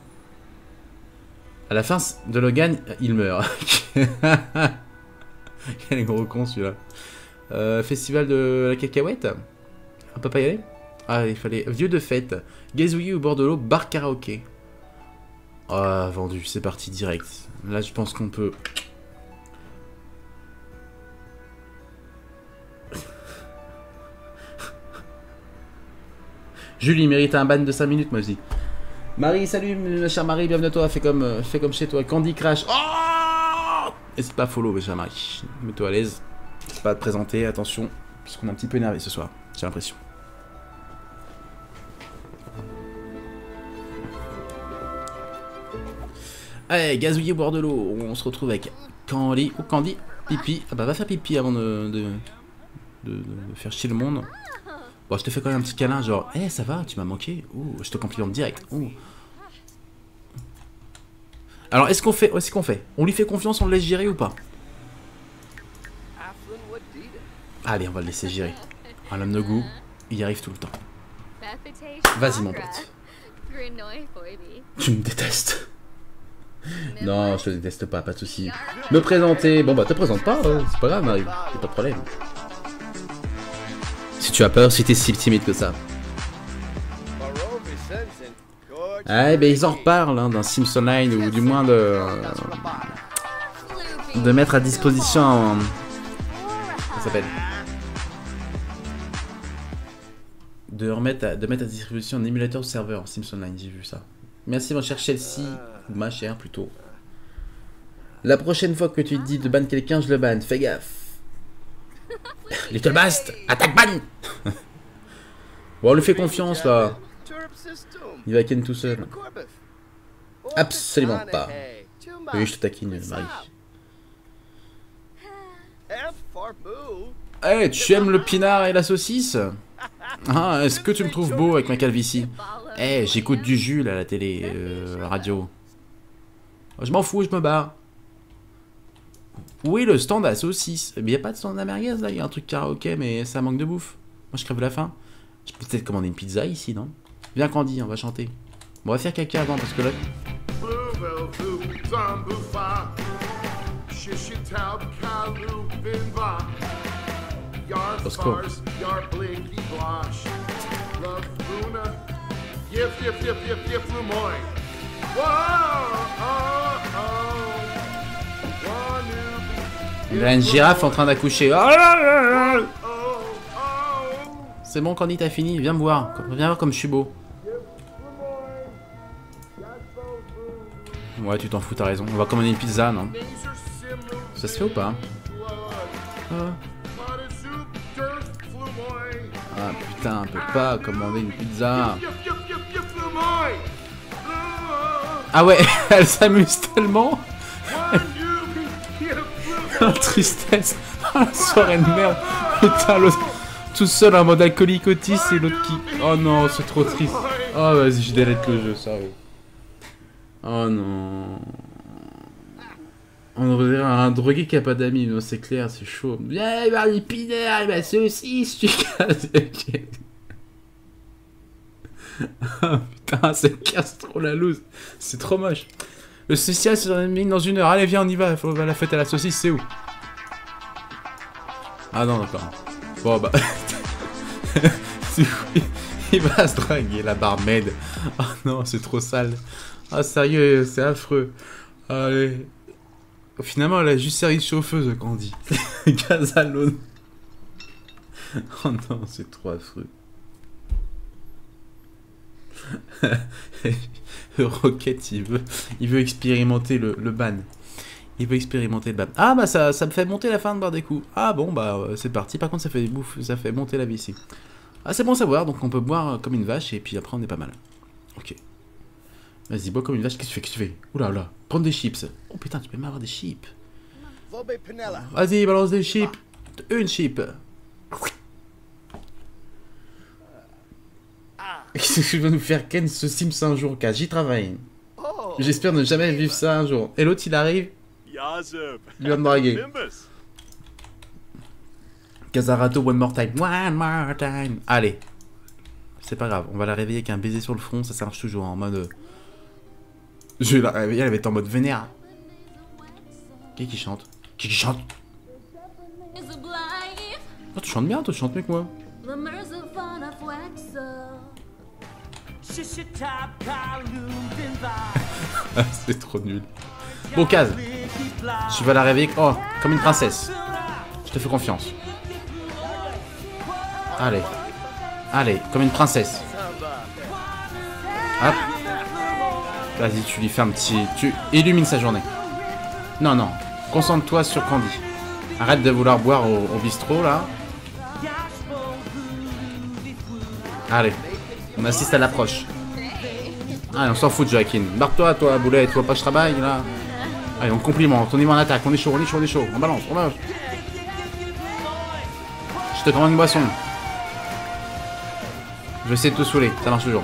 À la fin de Logan, il meurt. Quel gros con celui-là. Euh, festival de la cacahuète On peut pas y aller? Ah, il fallait. Vieux de fête. Gazouillis au bord de l'eau, bar karaoké. Ah, vendu, c'est parti direct. Là, je pense qu'on peut. Julie mérite un ban de 5 minutes, moi je dis. Marie, salut, ma chère Marie, bienvenue à toi. Fais comme, euh, fais comme chez toi. Candy Crash. Oh Et c'est pas follow, ma chère Marie. Mets-toi à l'aise. C'est pas à te présenter, attention. Parce qu'on est un petit peu énervé ce soir, j'ai l'impression. Allez, gazouiller, boire de l'eau. On se retrouve avec Candy. Oh, Candy, pipi. Ah bah, va faire pipi avant de faire chier le monde. Bon, je te fais quand même un petit câlin, genre, eh, ça va, tu m'as manqué. Ouh, je te complimente direct. Ouh. Alors, est-ce qu'on fait, est-ce qu'on fait? On lui fait confiance, on le laisse gérer ou pas? Allez, on va le laisser gérer. Un homme de goût, il y arrive tout le temps. Vas-y, mon pote. Tu me détestes. Non, je te déteste pas, pas de soucis. Me présenter. Bon, bah, te présente pas, hein, c'est pas grave, Marie. Y'a pas de problème. Si tu as peur, si t'es si timide que ça. Simpson. Ah, ben, ils en reparlent hein, d'un Sims Online ou du moins de. de mettre à disposition. un- Ça s'appelle de remettre de mettre à disposition un émulateur de serveur Sims Online, j'ai vu ça. Merci mon cher Chelsea, ou ma chère plutôt. La prochaine fois que tu te dis de ban quelqu'un, je le banne, fais gaffe. Little Bast, attaque ban Bon, on lui fait confiance là, il va ken tout seul. Absolument pas. Hey. Oui, je te taquine, Marie. Eh, tu aimes le pinard et la saucisse? Ah, est-ce que tu me trouves beau avec ma calvitie? Eh, j'écoute du Jules à la télé, euh, radio. Je m'en fous, je me barre. Où est le stand à saucisse Il n'y a pas de stand à merguez là, il y a un truc karaoké, mais ça manque de bouffe. Moi je crève la faim. Je peux peut-être commander une pizza ici, non? Viens Candy, on va chanter. On va faire caca avant parce que là. Oh, oh, Il y a une girafe en train d'accoucher. Oh. C'est bon, Candy, t'as fini. Viens me voir. Viens voir comme je suis beau. Ouais, tu t'en fous, t'as raison. On va commander une pizza, non? Ça se fait ou pas? Ah. Ah putain, on peut pas commander une pizza. Ah, Ah ouais, elle s'amuse tellement. La tristesse. Ah, la soirée de merde. Putain. Tout seul en mode alcoolique autiste et l'autre qui. Oh non, c'est trop triste. Oh vas-y, je délète le jeu, sérieux. Oh non. On dirait un drogué qui a pas d'amis, non, c'est clair, c'est chaud. Viens, il va les pinards, il va saucisse, tu casses. Ah, Putain, ça casse trop la loose. C'est trop moche. Le social, dans une mine dans une heure. Allez, viens, on y va. Faut la fête à la saucisse, c'est où Ah non, d'accord. Bon, bah. Il va se draguer, la barmaid. Oh non, c'est trop sale. Ah, sérieux, c'est affreux. Allez. Finalement, elle a juste servi de chauffeuse, quand on dit. Gaz à l'eau. Oh non, c'est trop affreux. Rocket, il veut, il veut expérimenter le, le ban. Il veut expérimenter le ban. Ah bah ça, ça me fait monter la fin de barre des coups. Ah bon bah euh, c'est parti. Par contre ça fait bouffe, ça fait monter la vie ici. Ah c'est bon à savoir. Donc on peut boire euh, comme une vache et puis après on est pas mal. Ok. Vas-y bois comme une vache. Qu'est-ce que tu fais? Qu'est-ce que tu fais? Oula oula. Prends des chips. Oh putain tu peux même avoir des chips. Vas-y balance des chips. Une chip. Qu'est-ce que tu vas nous faire Ken ce Sims un jour car j'y travaille. J'espère ne jamais vivre ça un jour. Et l'autre il arrive, il va me draguer. Kazarato, one more time. One more time. Allez. C'est pas grave, on va la réveiller avec un baiser sur le front, ça, marche toujours en mode. euh, Je vais la réveiller, elle va être en mode vénère. Qui qui chante? Qui qui chante? Oh, tu chantes bien, toi, tu chantes mieux que moi. Ah, C'est trop nul. Bon, Kaz, tu vas la réveiller. Oh, comme une princesse. Je te fais confiance. Allez. Allez, comme une princesse. Vas-y, tu lui fais un petit... Tu illumines sa journée. Non, non. Concentre-toi sur Candy. Arrête de vouloir boire au bistrot, là. Allez. On assiste à l'approche. Allez, on s'en fout Joaquin. Barre-toi, toi, boulet. Tu vois pas je travaille, là Allez, on complimente. On y va en attaque. On est chaud, on est chaud, on est chaud. On balance, on balance. Je te commande une boisson. Je vais essayer de te saouler. Ça marche toujours.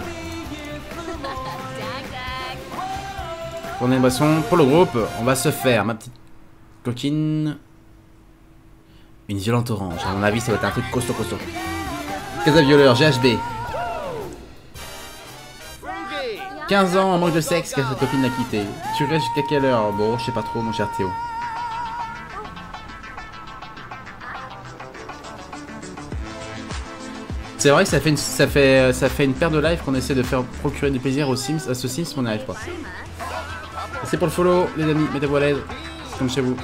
A une boisson pour le groupe. On va se faire, ma petite coquine. Une violente orange. À mon avis, ça va être un truc costaud, costaud. Casa violeur, GHB. 15 ans en manque de sexe car sa copine l'a quitté. Tu restes jusqu'à quelle heure Bon, je sais pas trop, mon cher Théo. C'est vrai que ça fait une, ça fait, ça fait une paire de live qu'on essaie de faire procurer du plaisir aux Sims, à ce Sims, mais on n'y arrive pas. C'est pour le follow, les amis, mettez-vous à l'aise, comme chez vous.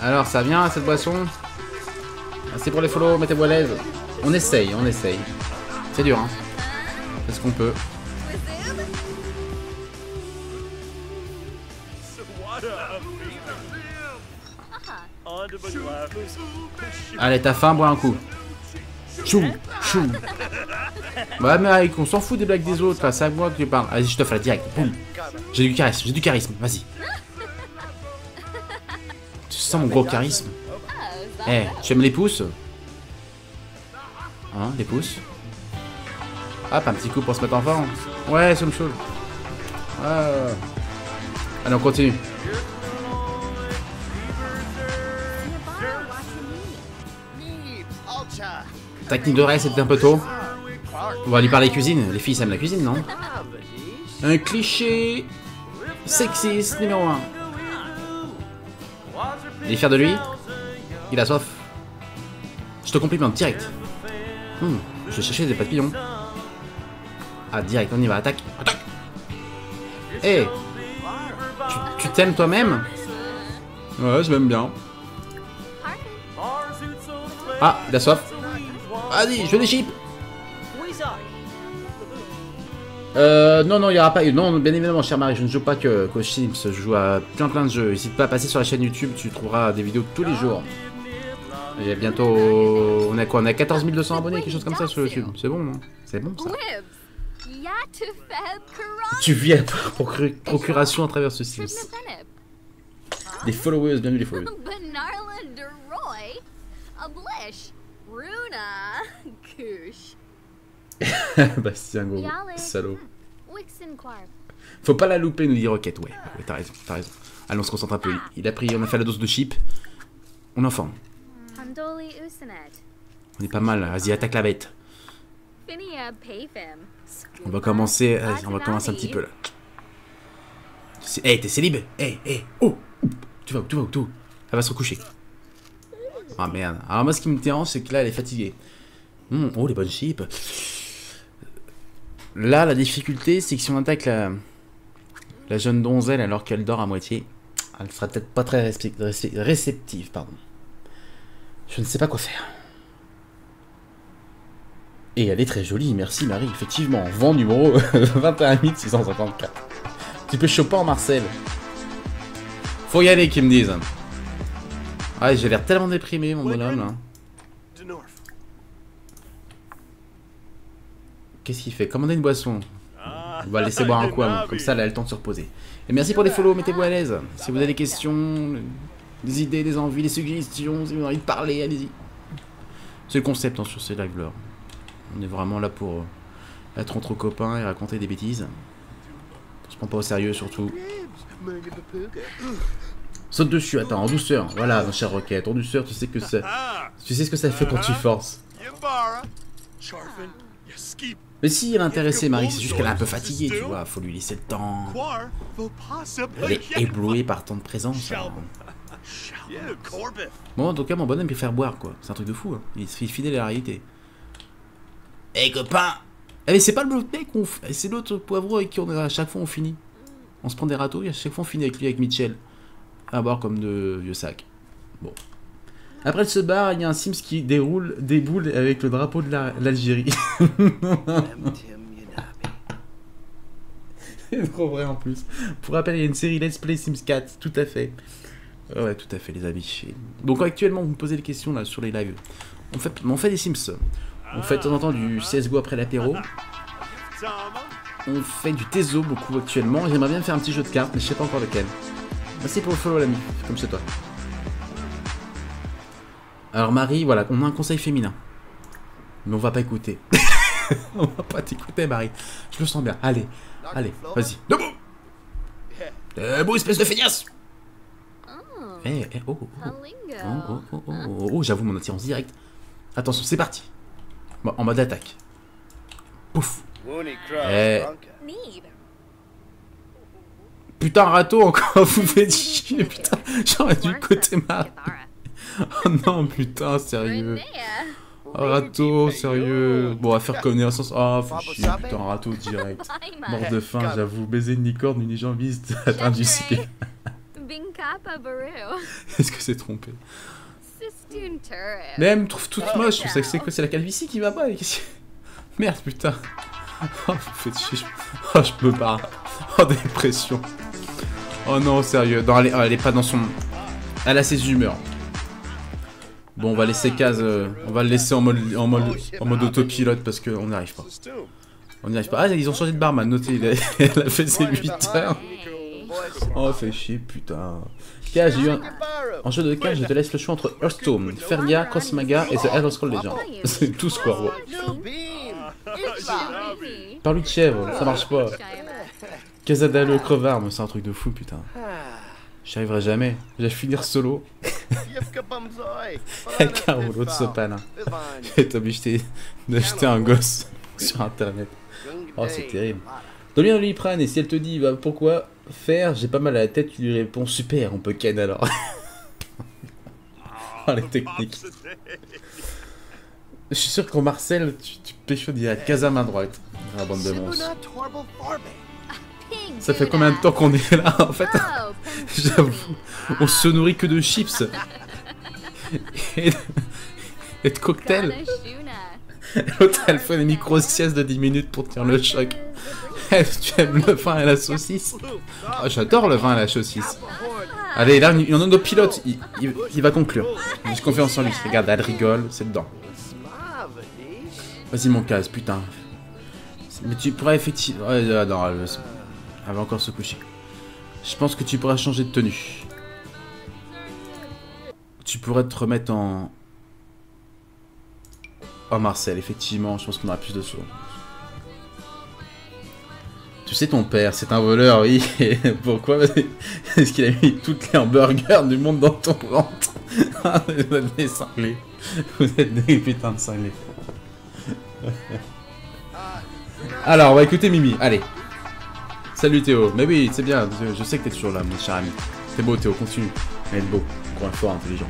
Alors, ça vient cette boisson? Ah, C'est pour les follow, mettez-vous à l'aise. On essaye, on essaye. C'est dur, hein. C'est ce qu'on peut. Allez, t'as faim, bois un coup. Chou, chou. Ouais, mais on s'en fout des blagues des autres. C'est à moi que tu parles. Vas-y, je te fais la direct. Boum. J'ai du charisme, j'ai du charisme. Vas-y. Tu sens mon gros charisme Eh, tu aimes les pouces Hein, les pouces Hop, un petit coup pour se mettre en forme. Ouais, c'est une chose. Allez, on continue. Technique de reste, c'était un peu tôt. On va lui parler cuisine. Les filles aiment la cuisine, non? Un cliché sexiste numéro 1. Il est fier de lui? Il a soif Je te complimente direct. Hmm, je vais chercher des papillons. Ah, direct, on y va. Attaque. Attaque. Eh Tu tu t'aimes toi-même? Ouais, je m'aime bien. Ah, il a soif. Vas-y, je veux des chips. Euh, non, non, il n'y aura pas. Non, bien évidemment, cher Marie, je ne joue pas que qu'aux Sims, je joue à plein plein de jeux. N'hésite pas à passer sur la chaîne YouTube, tu trouveras des vidéos tous les jours. Il y a bientôt. On a quoi On a 14 200 abonnés, quelque chose comme ça sur YouTube. C'est bon, non? C'est bon ça. Tu vis à procur- procuration à travers ce Sims. Les followers, bienvenue les followers. Bastien gros, salaud. Faut pas la louper, nous dit Rocket. Ouais, ouais t'as raison, t'as raison. Allez, on se concentre un peu. Il a pris, on a fait la dose de chip. On en forme. On est pas mal. Vas-y, attaque la bête. On va commencer, vas-y, on va commencer un petit peu là. Hey, t'es célib? Hey, hey, oh Tu vas où, tu vas où, tu vas Elle va se recoucher. Ah merde. Alors moi, ce qui me dérange, c'est que là, elle est fatiguée. Hum, oh, les bonnes chips. Là, la difficulté, c'est que si on attaque la, la jeune donzelle alors qu'elle dort à moitié, elle sera peut-être pas très réceptive, pardon. Je ne sais pas quoi faire. Et elle est très jolie, merci Marie, effectivement. Vent numéro 21 654. Tu peux choper en Marcel. Faut y aller, qu'ils me disent. Ah, j'ai l'air tellement déprimé, mon bonhomme, là. Qu'est-ce qu'il fait? Commander une boisson. Ah, On va laisser boire un coup avant, comme ça, elle a le temps de se reposer. Et merci pour les follow, mettez-vous à l'aise. Si vous avez des questions, des idées, des envies, des suggestions, si vous avez envie de parler, allez-y. C'est le concept hein, sur ces lives-là. On est vraiment là pour euh, être entre copains et raconter des bêtises. On se prend pas au sérieux surtout. Saute dessus, attends, en douceur. Voilà, mon cher Rocket, en douceur, tu sais que ça, tu sais ce que ça fait quand tu forces. Mais si elle est intéressée, Marie, c'est juste qu'elle est un peu fatiguée, tu vois. Faut lui laisser le temps. Elle est éblouie par tant de présence. alors. Bon, en tout cas, mon bonhomme peut faire boire, quoi. C'est un truc de fou, hein. Il se fait fidèle à la réalité. Eh, copain Eh, mais c'est pas le mec, on f- c'est l'autre poivreau avec qui on à chaque fois on finit. On se prend des râteaux et à chaque fois on finit avec lui, avec Mitchell. À boire comme de vieux sacs. Bon. Après se barre, il y a un Sims qui déroule des boules avec le drapeau de la- l'Algérie. C'est trop vrai en plus. Pour rappel, il y a une série Let's Play Sims 4, tout à fait. Ouais, tout à fait, les amis. Donc actuellement, vous me posez des questions là sur les lives. On fait, on fait des Sims. On fait de temps en temps du CSGO après l'apéro. On fait du Tezo beaucoup actuellement. J'aimerais bien faire un petit jeu de cartes, mais je sais pas encore lequel. Merci pour le follow, l'ami. Comme chez toi. Alors Marie, voilà, on a un conseil féminin. Mais on va pas écouter. on va pas t'écouter, Marie. Je le sens bien. Allez, allez, vas-y. Debout Debout, espèce de feignasse. Eh, eh, oh, oh, oh. Oh, oh, oh, oh, oh, oh, j'avoue mon attirance directe. Attention, c'est parti. Bon, en mode attaque. Pouf. Eh. Putain, râteau encore, vous faites chier, putain. J'aurais dû côté Marie. Oh non, putain, sérieux. Râteau, sérieux. Bon, on va faire connaissance. Oh, faut chier, putain, râteau direct. Mort de faim, j'avoue. Baiser une licorne, une jambiste, atteindre du ciel. Binkapa Baru. Est-ce que c'est trompé. Mais elle me trouve toute moche. C'est c'est quoi C'est la calvitie qui va pas Merde, putain. Oh, vous faites chier. je- Oh, je peux pas. Oh, dépression. Oh non, sérieux. Non, elle est, oh, elle est pas dans son. Elle a ses humeurs. Bon, on va laisser case. euh, on va le laisser en mode, en mode, en mode autopilote parce qu'on n'y arrive pas. On n'y arrive pas. Ah, ils ont changé de barman. Notez, il a, elle a fait ses 8 heures. Oh, fait chier, putain. Tiens, j'ai eu un. En jeu de cartes, je te laisse le choix entre Hearthstone, Feria, Cosmaga et The Elder Scrolls Legends. C'est tous quoi, gros. New bean. Ishmael. Parle de chèvre, ça marche pas. China. Casada le crevard, mais c'est un truc de fou, putain. J'y arriverai jamais. Je vais finir solo avec un rouleau de sopalin. Et t'es obligé d'acheter un gosse sur internet. Oh, c'est terrible. Donne-lui un doliprane et si elle te dit bah, pourquoi faire, j'ai pas mal à la tête, tu lui réponds super, on peut ken alors. oh, les techniques. Je suis sûr qu'en Marcel, tu, tu pécho. Casa main droite. Ah, bande de monstres. Ça fait combien de temps qu'on est là en fait Oh, J'avoue. On se nourrit que de chips. Et de, et de cocktails. L'autre, elle fait des micro-siestes de 10 minutes pour tenir le choc. Tu aimes le vin et la saucisse? Ah, J'adore le vin et la saucisse. Allez, là, il y en a nos pilotes. Il, va conclure. J'ai confiance en lui. Regarde, elle rigole, c'est dedans. Vas-y, mon casse, putain. Mais tu pourrais effectivement. Ouais, euh, non, elle, va encore se coucher. Je pense que tu pourras changer de tenue. Tu pourrais te remettre en. Oh, Marcel, effectivement, je pense qu'on aura plus de sous. Tu sais, ton père, c'est un voleur, oui. Pourquoi? Parce qu'il a mis toutes les hamburgers du monde dans ton ventre. Ah, Vous êtes des cinglés. Vous êtes des putains de cinglés. Alors, on va écouter Mimi. Allez. Salut Théo. Mais oui, c'est bien. Je, sais que t'es toujours là, mon cher ami. T'es beau, Théo. Continue. Mais beau. Une fois, intelligent.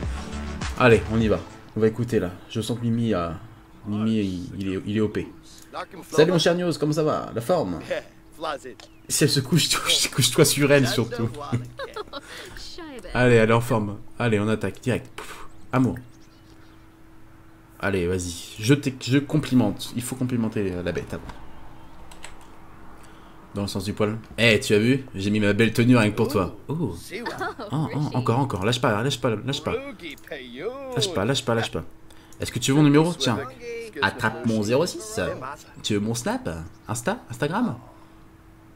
Allez, on y va. On va écouter là. Je sens que Mimi a. Mimi, il, est, il est OP. Salut mon cher News, comment ça va? La forme? Si elle se couche, tu- couche-toi sur elle surtout. Allez, elle est en forme. Allez, on attaque direct. Pouf. Amour. Allez, vas-y. Je, je complimente. Il faut complimenter la bête avant. Dans le sens du poil. Eh, tu as vu? J'ai mis ma belle tenue rien que pour toi. Oh. Siwa. Oh, oh, encore, encore. Lâche pas, lâche pas, lâche pas. Lâche pas, lâche pas, lâche pas. Est-ce que tu veux mon numéro? Tiens. Attrape mon 06. Tu veux mon Snap? Insta? Instagram?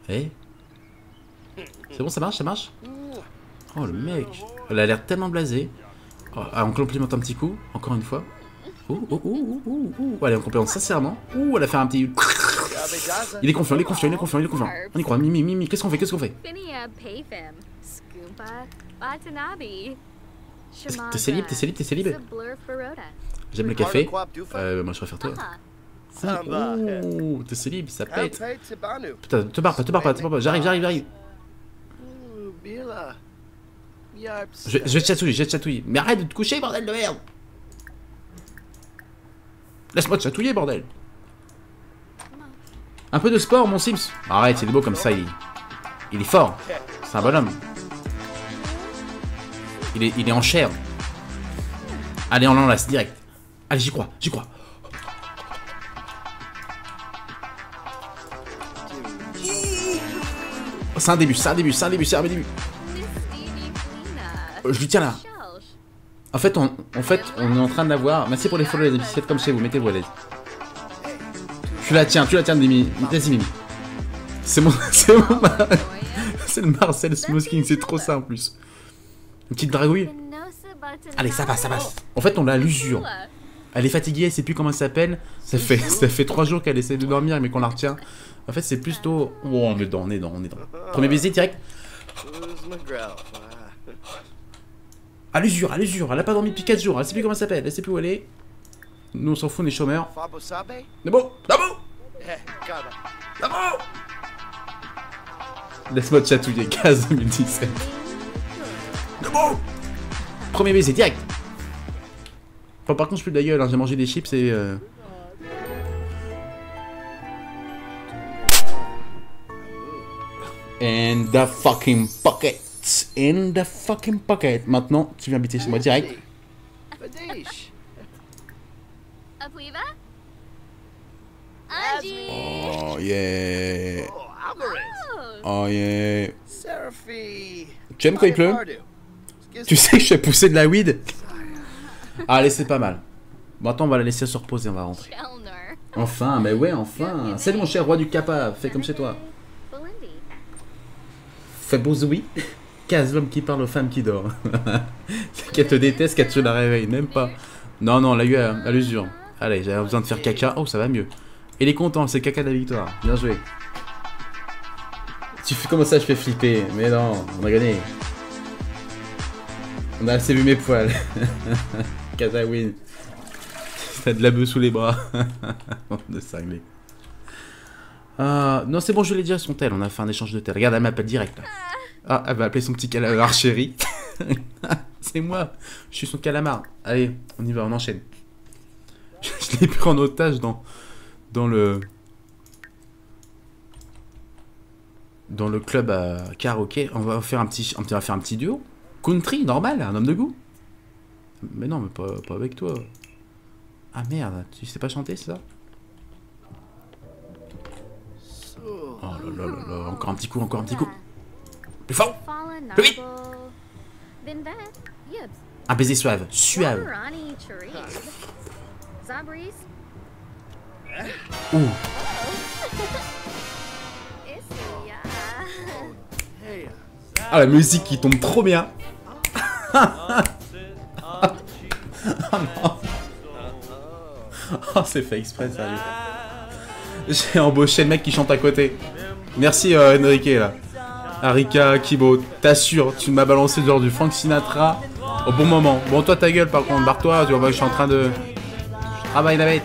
Eh C'est bon, ça marche, ça marche? Oh le mec Elle a l'air tellement blasée. Oh, ah, on complimente un petit coup, encore une fois. Ouh, ouh, ouh, ouh, ouh. Allez, on complimente sincèrement. Ouh, elle a fait un petit... Il est confiant, il est confiant, il est confiant, il est confiant. On y croit, Mimi, Mimi, qu'est-ce qu'on fait, qu'est-ce qu'on fait? T'es célib, t'es célib, t'es célib. J'aime le café. Euh, moi je préfère toi. Ah. Ouh, t'es célib, ça pète. Alpay Tibanu. Putain, te barre pas, te barre pas, te barre pas. J'arrive, j'arrive, j'arrive. Je, je vais te chatouiller, je vais te chatouiller. Mais arrête de te coucher, bordel de merde Laisse-moi te chatouiller, bordel Un peu de sport, mon Sims Arrête, il est beau comme ça, il, il est fort. C'est un bonhomme. Il est, il est en chair. Allez, on l'enlace, direct. Allez, j'y crois, j'y crois. C'est un début, c'est un début, c'est un début, c'est un début. Euh, Je lui tiens là. En fait, on, en fait, on est en train d'avoir. Merci pour les follow, les. Faites comme chez vous, mettez-vous à l'aise. Tu la tiens, tu la tiens, Mimi. Vas-y. C'est mon. C'est. C'est le Marcel Smoking, c'est trop ça en plus. Une petite dragouille. Allez, ça passe, ça passe. En fait, on l'a l'usure. Elle est fatiguée, elle sait plus comment elle s'appelle. Ça fait, ça fait trois jours qu'elle essaie de dormir, mais qu'on la retient. En fait, c'est plutôt. Oh, on est dedans, on est dedans, on est dedans. Premier baiser direct. À l'usure, à l'usure. Elle a pas dormi depuis 4 jours. Elle sait plus comment elle s'appelle. Elle sait plus où elle est. Nous, on s'en fout, on est chômeurs. Nabo Nabo. Nabo Laisse-moi te chatouiller, 15 2017. Nabo Premier baiser, direct Enfin, par contre, je suis de la gueule, hein, j'ai mangé des chips et... Euh... In the fucking pocket. In the fucking pocket. Maintenant, tu viens habiter chez moi direct. Oh yeah. Oh, Alvarez. Oh. Yeah. Tu aimes quand il pleut? Tu sais que je fais pousser de la weed? Allez, c'est pas mal. Bon, attends, on va la laisser se reposer, on va rentrer. Enfin, mais ouais, enfin. Salut mon cher roi du Kappa, fais comme chez toi. Fais beau oui. Case l'homme qui parle aux femmes qui dorment. C'est qu'elle te déteste, qu'elle te la réveille, même pas. Non, non, on l'a eu à, à l'usure. Allez, j'avais besoin de faire caca. Oh, ça va mieux. Il est content, c'est caca de la victoire. Bien joué. Tu fais comment ça, je fais flipper? Mais non, on a gagné. On a assez vu mes poils. Casa win. T'as de la bœuf sous les bras. De cinglés. Ah, non, c'est bon, je l'ai dit à son tel. On a fait un échange de tel. Regarde, elle m'appelle direct là. Ah, elle va appeler son petit calamar chéri. c'est moi. Je suis son calamar. Allez, on y va, on enchaîne. Je l'ai pris en otage dans, dans le. Dans le club à karaoké. On va faire un petit, on va faire un petit duo. Country, normal, un homme de goût. Mais non, mais pas, pas avec toi. Ah merde, tu sais pas chanter, ça? Oh là là là là, encore un petit coup, encore un petit coup. Plus fort. Binvet. Yibs. Un baiser suave, suave. Ouh, ah la musique qui tombe trop bien. Oh, c'est fait exprès, sérieux. J'ai embauché le mec qui chante à côté. Merci euh, Enrique là. Arika, Kibo, t'assures, tu m'as balancé genre du Frank Sinatra au bon moment. Bon, toi ta gueule par contre, barre-toi, tu vois, je suis en train de. Je travaille la bête.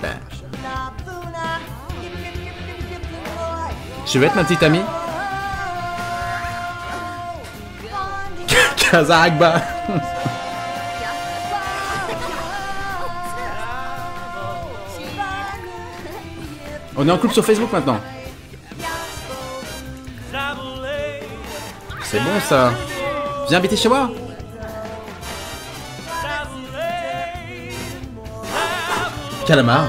Je vais être ma petite amie. Kazakba. On est en couple sur Facebook maintenant. C'est bon ça. Viens habiter chez moi. Calamar.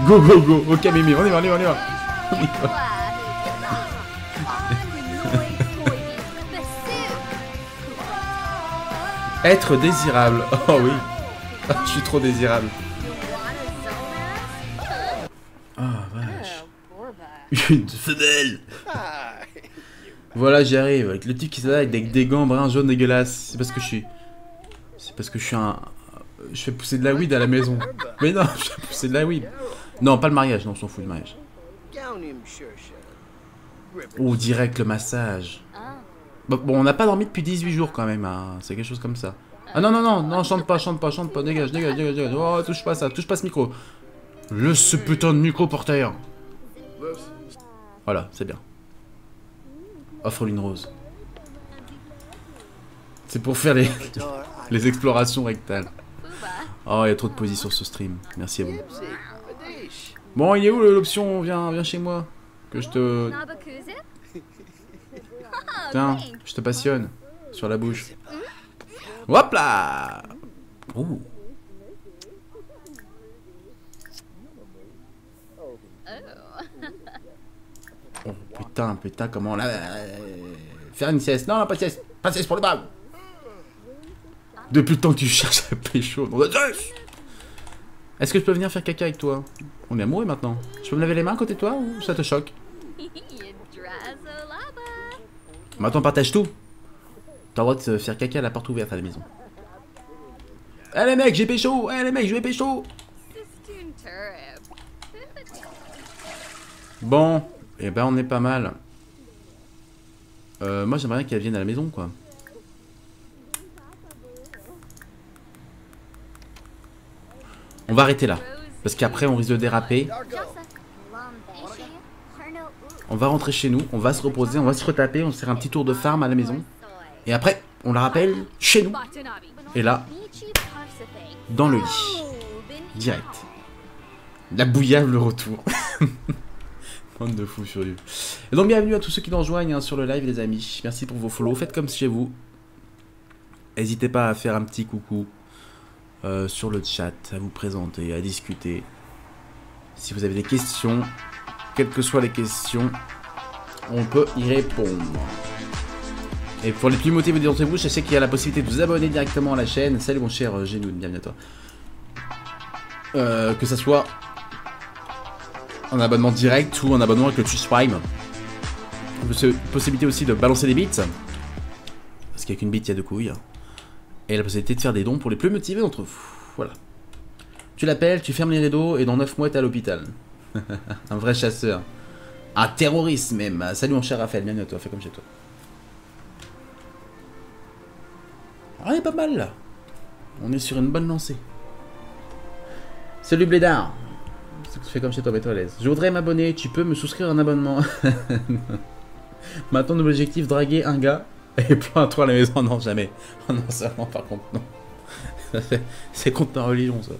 Go go go. Ok Mimi, on y va, on y va, on y va. On y va. Être désirable. Oh oui. Je suis trop désirable. Une femelle. hi. Voilà, j'y arrive. Avec le type qui s'est avec des, gants bruns jaunes dégueulasses. C'est parce que je suis. C'est parce que je suis un. Je fais pousser de la weed à la maison. Mais non, je fais pousser de la weed. Non, pas le mariage, non, on s'en fout du mariage. Oh, direct le massage. Bon, bon, on n'a pas dormi depuis 18 jours quand même, hein. c'est quelque chose comme ça. Ah non, non, non, non, chante pas, chante pas, chante pas, dégage, dégage, dégage, dégage. Oh, touche pas ça, touche pas ce micro. Le ce putain de micro par terre. Voilà, c'est bien. Offre une rose. C'est pour faire les, explorations rectales. Oh, il y a trop de poésie sur ce stream. Merci à vous. Bon, il est où l'option Viens, viens chez moi. Que je te. Tiens, je te passionne. Sur la bouche. Hop là Ouh. Oh putain, putain, comment là euh, Faire une sieste Non, non, pas de sieste Pas de sieste pour le bas Depuis le temps que tu cherches à pécho, nom de Zeus Est-ce que je peux venir faire caca avec toi? On est amoureux maintenant. Je peux me laver les mains à côté de toi ou ça te choque? Maintenant, partage tout. T'as le droit de se faire caca à la porte ouverte à la maison. Eh les mecs, j'ai pécho Eh les mecs, je vais pécho. Bon, et ben on est pas mal. Euh, moi j'aimerais bien qu'elle vienne à la maison quoi. On va arrêter là. Parce qu'après on risque de déraper. On va rentrer chez nous, on va se reposer, on va se retaper, on se faire un petit tour de farm à la maison. Et après, on la rappelle chez nous. Et là, dans le lit. Direct. La bouillave, le retour. De fous furieux. Et donc bienvenue à tous ceux qui nous rejoignent hein, sur le live les amis. Merci pour vos follow. Faites comme chez vous. N'hésitez pas à faire un petit coucou euh, sur le chat, à vous présenter, à discuter. Si vous avez des questions, quelles que soient les questions, on peut y répondre. Et pour les plus motivés d'entre vous, sachez qu'il y a la possibilité de vous abonner directement à la chaîne. Salut mon cher euh, Genoun, bienvenue à toi. Euh, que ça soit en abonnement direct ou en abonnement avec le Twitch Prime. Possi- Possibilité aussi de balancer des bits. Parce qu'avec une bite, il y a deux couilles. Et la possibilité de faire des dons pour les plus motivés d'entre vous. Voilà. Tu l'appelles, tu fermes les rideaux et dans 9 mois, t'es à l'hôpital. Un vrai chasseur. Un terroriste même. Salut mon cher Raphaël, bienvenue à toi, fais comme chez toi. Ah, est pas mal là. On est sur une bonne lancée. Salut Blédard. Fais comme chez toi, mets-toi à l'aise. Je voudrais m'abonner, tu peux me souscrire un abonnement. Maintenant, l'objectif, draguer un gars et point à toi à la maison. Non, jamais. Oh non, ça, non, par contre, non. C'est contre ta religion, ça.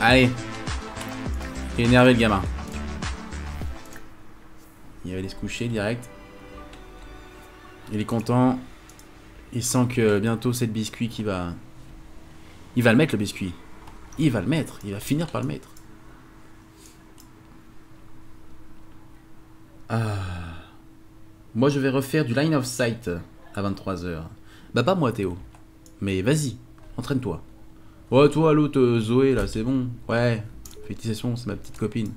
Allez. Il énervé le gamin. Il va aller se coucher direct. Il est content. Il sent que bientôt c'est le biscuit qui va... Il va le mettre le biscuit. Il va le mettre. Il va finir par le mettre. Ah. Moi je vais refaire du line of sight à 23h. Bah pas moi Théo. Mais vas-y, entraîne-toi. Ouais toi l'autre Zoé là c'est bon. Ouais, félicitations c'est ma petite copine.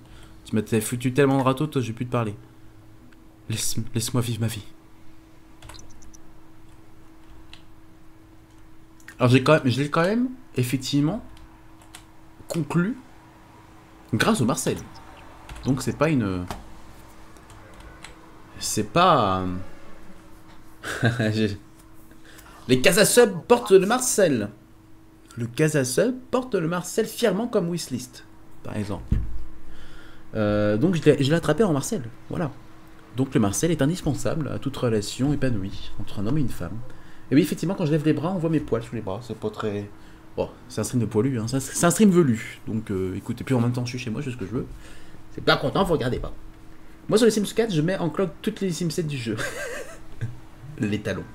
Tu m'as foutu tellement de râteau toi j'ai plus te parler. Laisse- Laisse-moi vivre ma vie. Alors je l'ai quand même effectivement conclu grâce au Marcel. Donc c'est pas une c'est pas J'ai- les Casasub portent le Marcel. Le Casasub porte le Marcel fièrement comme wishlist par exemple. Euh, donc je l'ai attrapé en Marcel, voilà. Donc le Marcel est indispensable à toute relation épanouie entre un homme et une femme. Et oui, effectivement, quand je lève les bras, on voit mes poils sous les bras. C'est pas très. Bon, c'est un stream de poilu, hein. c'est un stream velu. Donc euh, écoutez, puis en même temps, je suis chez moi, je fais ce que je veux. C'est pas content, vous regardez pas. Moi, sur les Sims 4, je mets en cloque toutes les Sims 7 du jeu. les talons.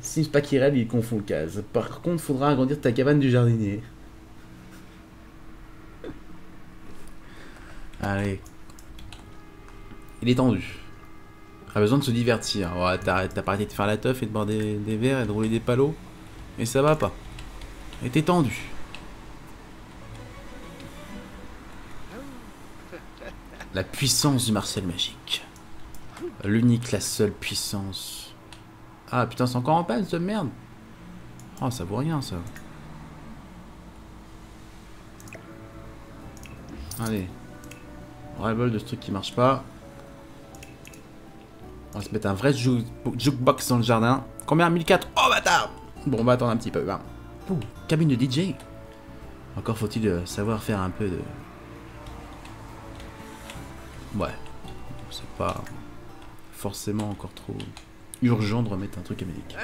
Sims pas qui rêve, il confond le case. Par contre, faudra agrandir ta cabane du jardinier. Allez. Il est tendu. A besoin de se divertir. T'as pas arrêté de faire la teuf et de boire des, verres et de rouler des palos. Et ça va pas. Et t'es tendu. La puissance du Marcel magique. L'unique, la seule puissance. Ah putain, c'est encore en panne ce merde. Oh, ça vaut rien ça. Allez. Ras-le-bol de ce truc qui marche pas. On va se mettre un vrai ju- jukebox dans le jardin. Combien? 1004 Oh bâtard Bon, on va attendre un petit peu. hein. Cabine de DJ. Encore faut-il euh, savoir faire un peu de... Ouais. C'est pas forcément encore trop urgent de remettre un truc à musique.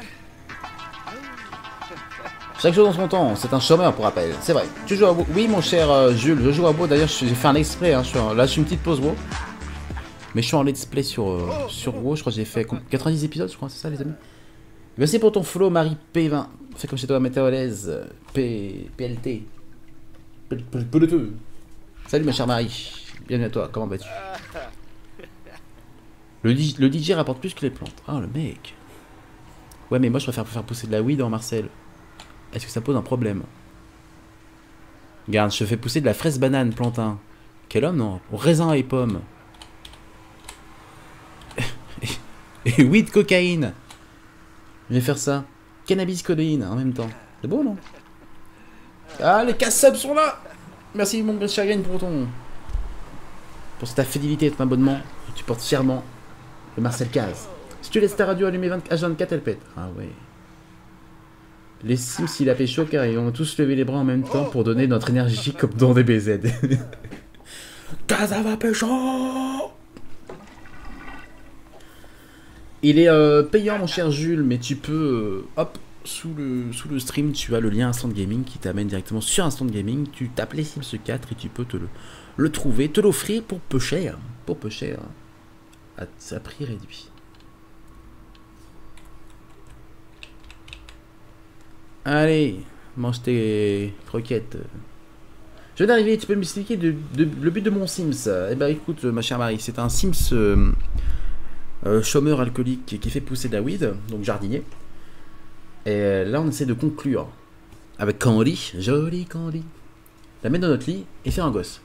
Chaque chose dans son temps, c'est un chômeur pour rappel, c'est vrai. Tu joues à WoW Oui mon cher euh, Jules, je joue à WoW, d'ailleurs j'ai fait un exprès, hein, en- là je suis une petite pause WoW. Mais je suis en let's play sur, euh, sur WoW, je crois que j'ai fait com- 90 épisodes, je crois, c'est ça les amis Merci pour ton follow Marie P20, fais comme chez toi météolaise, euh, P... PLT. P- P- Pelleteux. Salut ma chère Marie, bienvenue à toi, comment vas-tu? Le, DJ rapporte plus que les plantes. Ah le mec. Ouais mais moi je préfère faire pousser de la weed en Marcel. Est-ce que ça pose un problème? Regarde, je fais pousser de la fraise banane plantain. Quel homme, non? Raisin et pommes. Et weed cocaïne. Je vais faire ça. Cannabis codéine en même temps. C'est beau, non? Ah, les casse sont là Merci, mon gars Chagrin, pour ton... Pour ta fidélité et ton abonnement. Tu portes fièrement le Marcel Caz. Si tu laisses ta radio allumée 20 H24, elle pète. Ah ouais. Les Sims, il a fait chaud car ils ont tous levé les bras en même temps pour donner notre énergie comme dans des BZ. Casa va pécho Il est euh, payant mon cher Jules, mais tu peux... euh, hop, sous le, sous le stream, tu as le lien Instant Gaming qui t'amène directement sur Instant Gaming. Tu tapes les Sims 4 et tu peux te le, le trouver, te l'offrir pour peu cher. Pour peu cher. À, à prix réduit. Allez, mange tes croquettes. Je viens d'arriver, tu peux m'expliquer de, le but de mon Sims Eh ben écoute, ma chère Marie, c'est un Sims euh, euh, chômeur alcoolique qui, fait pousser de la weed, donc jardinier. Et euh, là, on essaie de conclure avec Candy, joli Candy, la mettre dans notre lit et faire un gosse.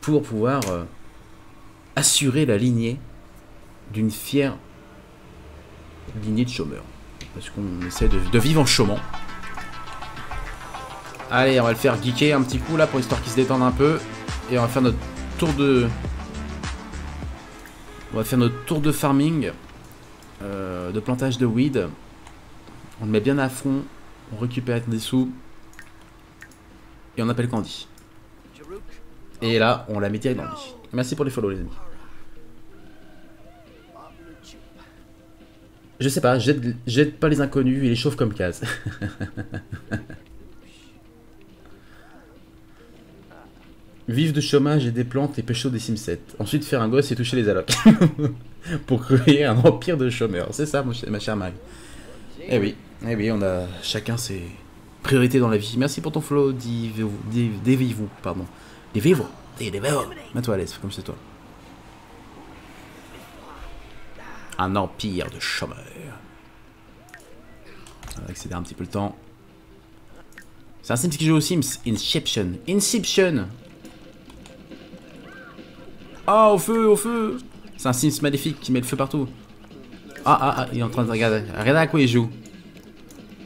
Pour pouvoir euh, assurer la lignée d'une fière lignée de chômeurs. Parce qu'on essaie de, de vivre en chômant. Allez, on va le faire geeker un petit coup là pour histoire qu'il se détende un peu. Et on va faire notre tour de. On va faire notre tour de farming, euh, de plantage de weed. On le met bien à fond, on récupère des sous et on appelle Candy. Et là, on la met direct dans. Merci pour les follow, les amis. Je sais pas, j'aide pas les inconnus, il est chauffe comme case. Vivre de chômage et des plantes et pécho des Sims 7. Ensuite faire un gosse et toucher les allocs. Pour créer un empire de chômeurs. C'est ça, ma chère Marie. Eh oui, eh oui, on a chacun ses priorités dans la vie. Merci pour ton Div- Divivu, pardon. Divivu, Divivu. Mets-toi à l'aise, comme c'est toi. Un empire de chômeurs. On va accélérer un petit peu le temps. C'est un Sims qui joue aux Sims. Inception. Inception Ah, au feu, au feu C'est un Sims maléfique qui met le feu partout. Ah, ah, ah, il est en train de regarder. Regardez à quoi il joue.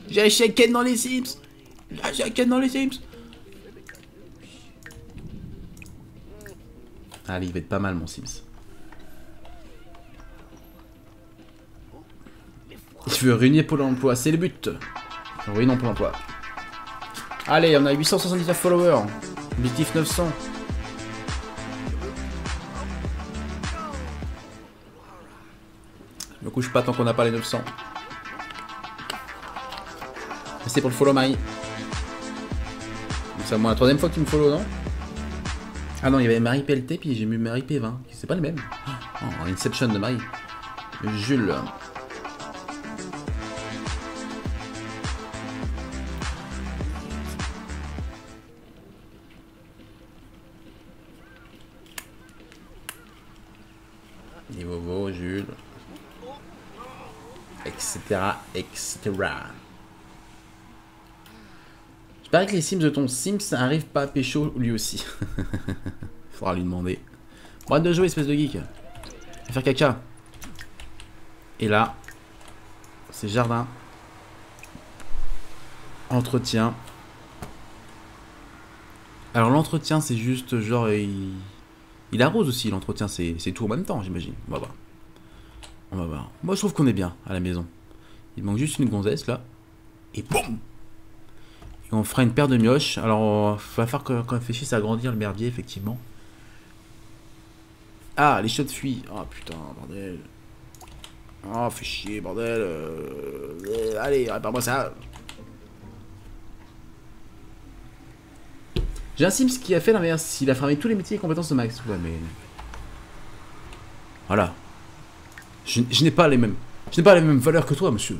J'ai Shaken dans les Sims J'ai Shaken dans les Sims Allez, il va être pas mal, mon Sims. Il veut réunir Pôle emploi, c'est le but. Réunion Pôle emploi. Allez, on a 879 followers. Objectif 900. Couche pas tant qu'on n'a pas les 900. C'est pour le follow Marie. C'est moi la troisième fois que tu me follow, non? Ah non, il y avait Marie PLT, puis j'ai mis Marie P20. C'est pas les mêmes. Oh, Inception de Marie. Jules. Etc. Je que les Sims de ton Sims n'arrivent pas à pécho lui aussi. Faudra lui demander. Bon, de jouer, espèce de geek. Faire caca. Et là, c'est jardin. Entretien. Alors l'entretien, c'est juste genre... Il, il arrose aussi, l'entretien, c'est c'est tout en même temps, j'imagine. On va voir. On va voir. Moi, je trouve qu'on est bien à la maison. Il manque juste une gonzesse, là. Et boum Et on fera une paire de mioches. Alors, il va falloir qu'on réfléchisse à agrandir le merdier, effectivement. Ah, les chiottes fuient. Oh, putain, bordel. Oh, fais chier, bordel. Euh, allez, répare-moi ça. J'ai un Sims qui a fait l'inverse. Il a fermé tous les métiers et compétences de Max. Ouais, mais... Voilà. Je, je n'ai pas les mêmes... Je n'ai pas les mêmes valeurs que toi, monsieur.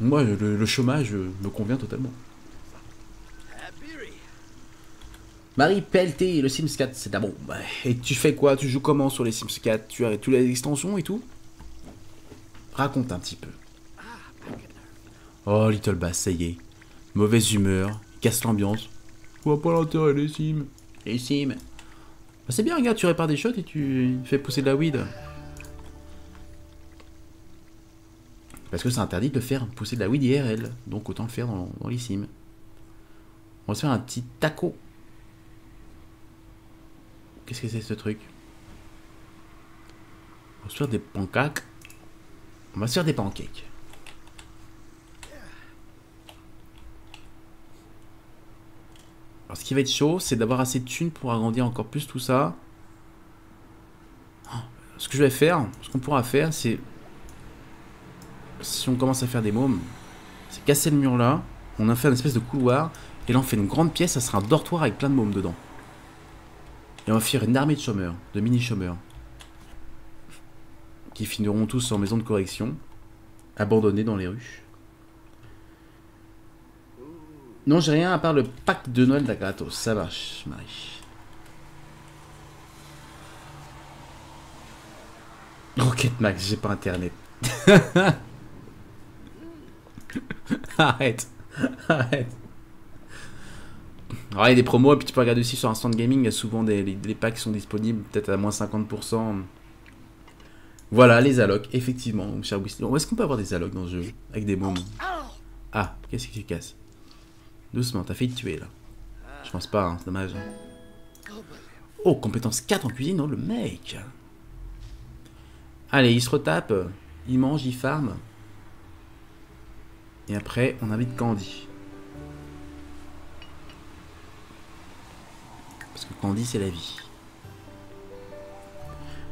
Moi, le, le chômage me convient totalement. Marie PLT, le Sims 4, c'est bombe. Et tu fais quoi? Tu joues comment sur les Sims 4 Tu as toutes les extensions et tout? Raconte un petit peu. Oh, Little Bass, ça y est. Mauvaise humeur, casse l'ambiance. Je vois pas l'intérêt les Sims. Les Sims. Bah, c'est bien, regarde, tu répares des shots et tu fais pousser de la weed. Parce que c'est interdit de faire pousser de la weed IRL. Donc autant le faire dans, dans les Sims. On va se faire un petit taco. Qu'est-ce que c'est ce truc? On va se faire des pancakes. On va se faire des pancakes. Alors ce qui va être chaud, c'est d'avoir assez de thunes pour agrandir encore plus tout ça. Oh, Ce que je vais faire, ce qu'on pourra faire, c'est... Si on commence à faire des mômes, c'est casser le mur là, on en fait une espèce de couloir, et là on fait une grande pièce, ça sera un dortoir avec plein de mômes dedans. Et on va faire une armée de chômeurs, de mini-chômeurs. Qui finiront tous en maison de correction, abandonnés dans les rues. Non, j'ai rien à part le pack de Noël d'Akratos. Ça marche, Marie. Rocket Max, j'ai pas internet. Arrête. Arrête. Alors, il y a des promos, et puis tu peux regarder aussi sur Instant Gaming, il y a souvent des packs qui sont disponibles, peut-être à moins 50%. Voilà, les allocs, effectivement, cher. Où est-ce qu'on peut avoir des allocs dans ce jeu Avec des mômes Ah, qu'est-ce qui se casse Doucement, t'as failli te tuer là. Je pense pas, hein, c'est dommage. hein. Oh, compétence 4 en cuisine, oh le mec Allez, il se retape, il mange, il farme. Et après, on invite Candy. Parce que Candy, c'est la vie.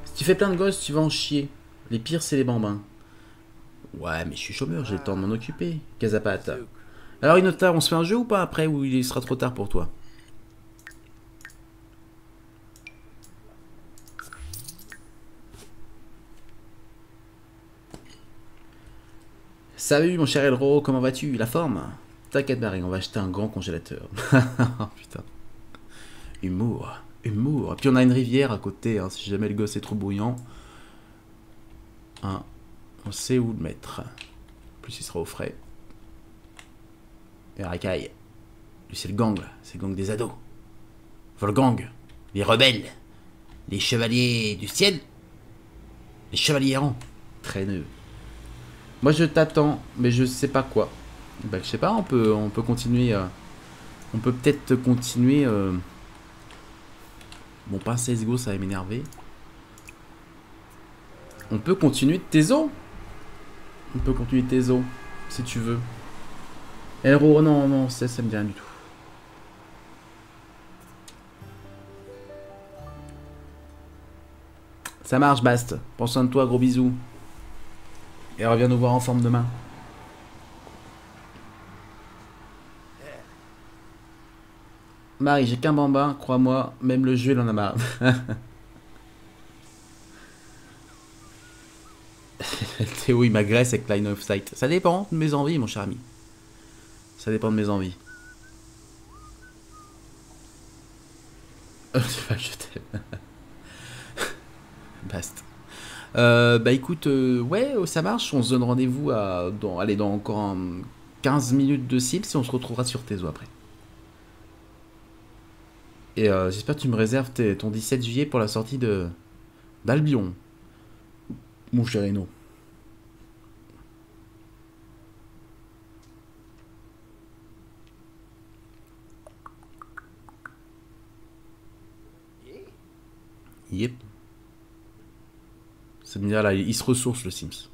Si tu fais plein de gosses, tu vas en chier. Les pires, c'est les bambins. Ouais, mais je suis chômeur, j'ai le temps de m'en occuper. Casapate. Alors, Inota, on se fait un jeu ou pas après ou il sera trop tard pour toi? Salut mon cher Elro, comment vas-tu? La forme? T'inquiète Marie, on va acheter un grand congélateur. Oh, Putain. Humour, humour. Puis on a une rivière à côté, hein, si jamais le gosse est trop bouillant. Hein, on sait où le mettre. Plus il sera au frais. Et racaille. Lui c'est le gang, c'est le gang des ados. Volgang, les rebelles, les chevaliers du ciel, les chevaliers errants, traîneux. Moi je t'attends, mais je sais pas quoi. Bah je sais pas, on peut, on peut continuer. euh, on peut peut-être continuer. euh, Bon, pas CSGO, ça va m'énerver. On peut continuer Tezo On peut continuer Tezo, si tu veux. Elro, non, non, ça, ça me dit rien du tout. Ça marche, Bast. Prends soin de toi, gros bisous. Et reviens nous voir en forme demain. Marie, j'ai qu'un bambin, crois-moi, même le jeu il en a marre. Théo il m'agresse avec Line of Sight. Ça dépend de mes envies, mon cher ami. Ça dépend de mes envies. Je t'aime. Bast. Euh, bah écoute, euh, ouais, ça marche. On se donne rendez-vous à, dans, dans encore un 15 minutes de Sims et on se retrouvera sur Tezo après. Et euh, j'espère que tu me réserves tes- ton 17 juillet pour la sortie de d'Albion. Mon cher Eno. Yep. Me dit, là, il se ressource le Sims.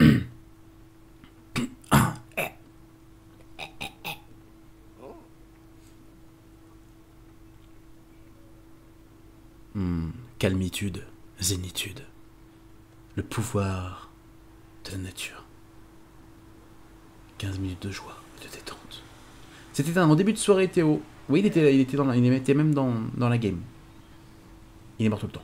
Hmm, calmitude, zénitude. Le pouvoir de la nature. 15 minutes de joie, de détente. C'était un en début de soirée, Théo. Oui, il était, il était, il était même dans la game. Il est mort tout le temps.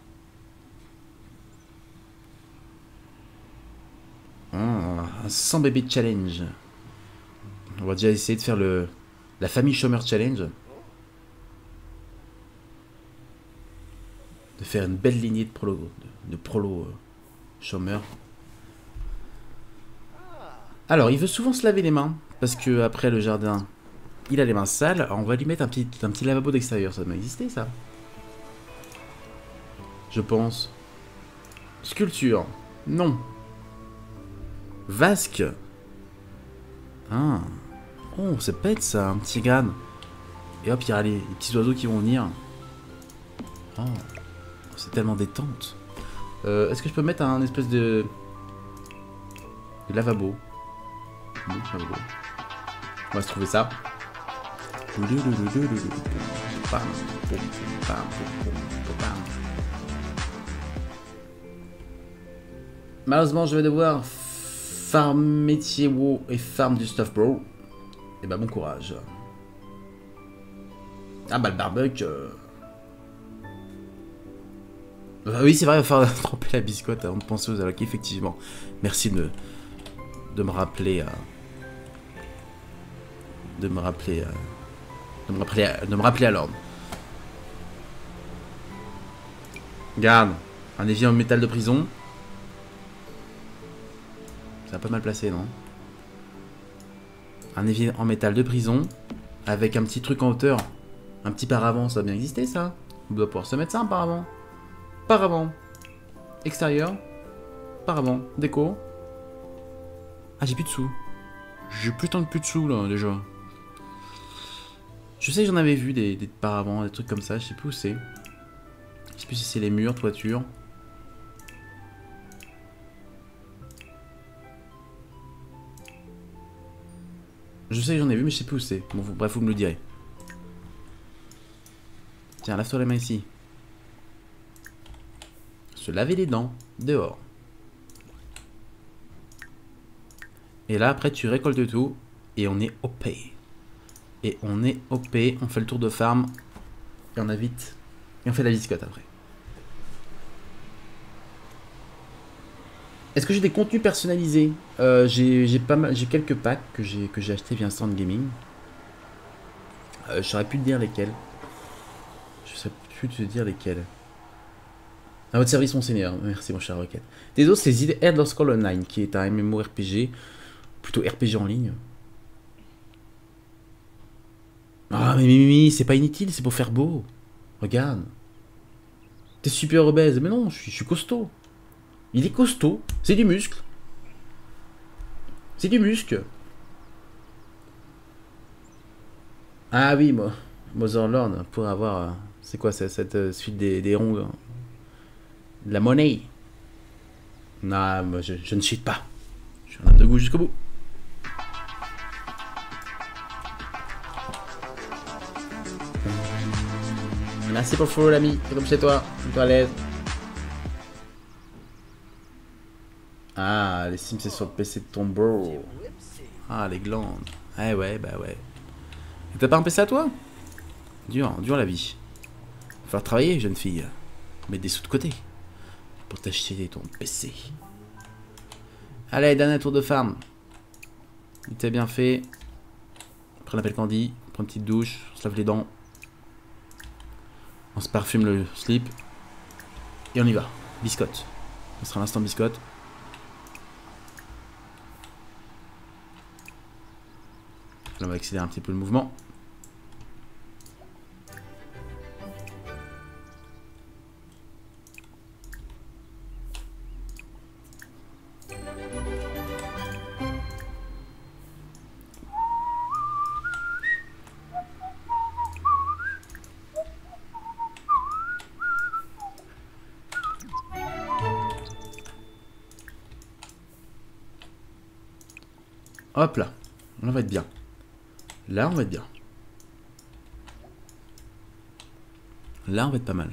Ah, un 100 bébé challenge. On va déjà essayer de faire le la famille chômeur challenge. De faire une belle lignée de prolo, de, prolo euh, chômeurs. Alors, il veut souvent se laver les mains parce que après le jardin, il a les mains sales. On va lui mettre un petit, un petit lavabo d'extérieur. Ça doit exister, ça. Je pense. Sculpture. Non. Vasque. Ah. Oh, c'est bête ça, un petit grane. Et hop, il y a les, les petits oiseaux qui vont venir. Oh. C'est tellement détente. Euh, Est-ce que je peux mettre un espèce de... lavabo? Lavabo. On va se trouver ça. Malheureusement, je vais devoir farm métier WoW et farm du stuff bro. Et bah bon courage. Ah bah le barbecue. euh. Bah oui c'est vrai, il va falloir tremper la biscotte avant de penser aux allocs, effectivement. Merci de, de me rappeler à... De me rappeler à... De me rappeler à, de me rappeler à l'ordre. Regarde, un évier en métal de prison. Ça a pas mal placé, non Un évier en métal de prison, avec un petit truc en hauteur. Un petit paravent, ça a bien existé, ça On doit pouvoir se mettre ça, un paravent. Paravent. Extérieur. Paravent. Déco. Ah, j'ai plus de sous. J'ai plus tant de plus de sous, là, déjà. Je sais que j'en avais vu des, des paravents, des trucs comme ça, je sais plus où c'est. Je sais plus si c'est les murs, toiture. Je sais que j'en ai vu, mais je sais plus où c'est. Bon, vous- bref, vous me le direz. Tiens, lave-toi les mains ici. Se laver les dents, dehors. Et là, après, tu récoltes tout. Et on est OP. Et on est OP. On fait le tour de farm. Et on a vite. Et on fait la biscotte après. Est-ce que j'ai des contenus personnalisés Euh, J'ai quelques packs que j'ai que j'ai acheté via Stand Gaming. Euh, je saurais plus te dire lesquels. Je saurais plus te dire lesquels. À votre service, monseigneur. Merci, mon cher Rocket. Autres, c'est Headless Skull Online, qui est un MMORPG, plutôt RPG en ligne. Ah, mais Mimi, c'est pas inutile, c'est pour faire beau. Regarde. T'es super obèse. Mais non, je suis costaud. Il est costaud. C'est du muscle. C'est du muscle. Ah oui, moi. Motherlord, pour avoir. euh, C'est quoi cette euh, suite des, des ronds hein De la monnaie. Non, je, je ne cheat pas. Je suis un de goût jusqu'au bout. Merci pour le follow l'ami, comme chez toi, toi à l'aise. Ah, les Sims c'est sur le PC de ton bro. Ah, les glandes. Ouais, ouais, bah ouais. T'as pas un PC à toi? Dur, dur la vie. Va falloir travailler, jeune fille. Mettre des sous de côté. Pour t'acheter ton PC. Allez, dernier tour de farm. Il t'a bien fait. Après l'appel Candy, on prend une petite douche, on se lave les dents. On se parfume le slip. Et on y va. Biscotte. Ce sera l'instant biscotte. On va accélérer un petit peu le mouvement. Hop là. Là, on va être bien. Là, on va être bien. Là, on va être pas mal.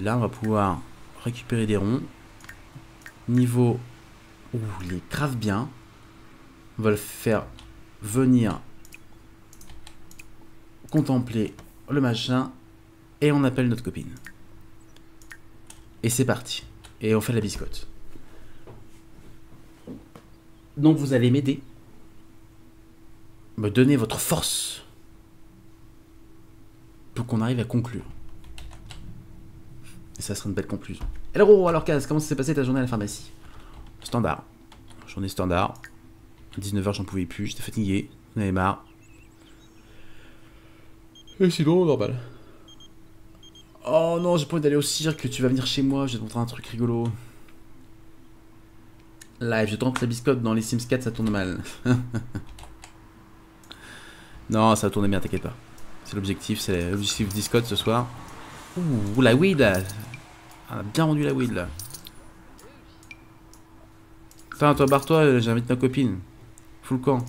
Là, on va pouvoir récupérer des ronds. Niveau... Ouh, il est grave bien. On va le faire venir contempler le machin. Et on appelle notre copine. Et c'est parti. Et on fait la biscotte. Donc vous allez m'aider. Me donner votre force. Pour qu'on arrive à conclure. Et ça sera une belle conclusion. Hello, alors Kaz, comment s'est passé ta journée à la pharmacie? Standard. Journée standard. À 19h j'en pouvais plus, j'étais fatigué, j'en avais marre. Et sinon, normal. Oh non, j'ai pas envie d'aller au cirque, tu vas venir chez moi, je vais te montrer un truc rigolo. Live, je tente la biscotte dans les Sims 4, ça tourne mal. non, ça va bien, t'inquiète pas. C'est l'objectif, c'est l'objectif Discord ce soir. Ouh, la weed là. On a bien rendu la weed là. Putain, toi, barre-toi, j'invite ma copine. Fous le camp.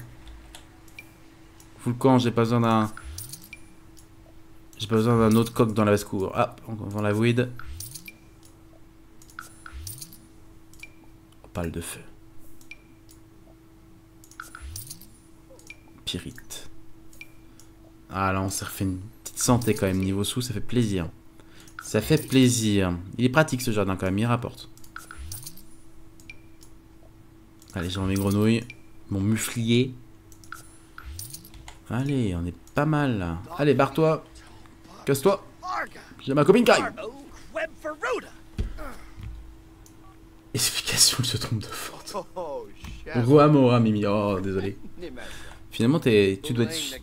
Fous le camp, j'ai pas besoin d'un. J'ai pas besoin d'un autre coq dans la basse-cour. Ah, on vend la weed. Opale de feu. Pyrite. Ah là, on s'est refait une petite santé quand même. Niveau sous, ça fait plaisir. Ça fait plaisir. Il est pratique ce jardin quand même, il rapporte. Allez, j'ai mes grenouilles. Mon muflier. Allez, on est pas mal. Allez, barre-toi. Casse-toi. J'ai ma copine qui arrive. Oh, web for Rhoda. Explication, je se trompe de forte. Oh. Roamora, Mimi. Oh, désolé. Finalement, t'es- tu dois être,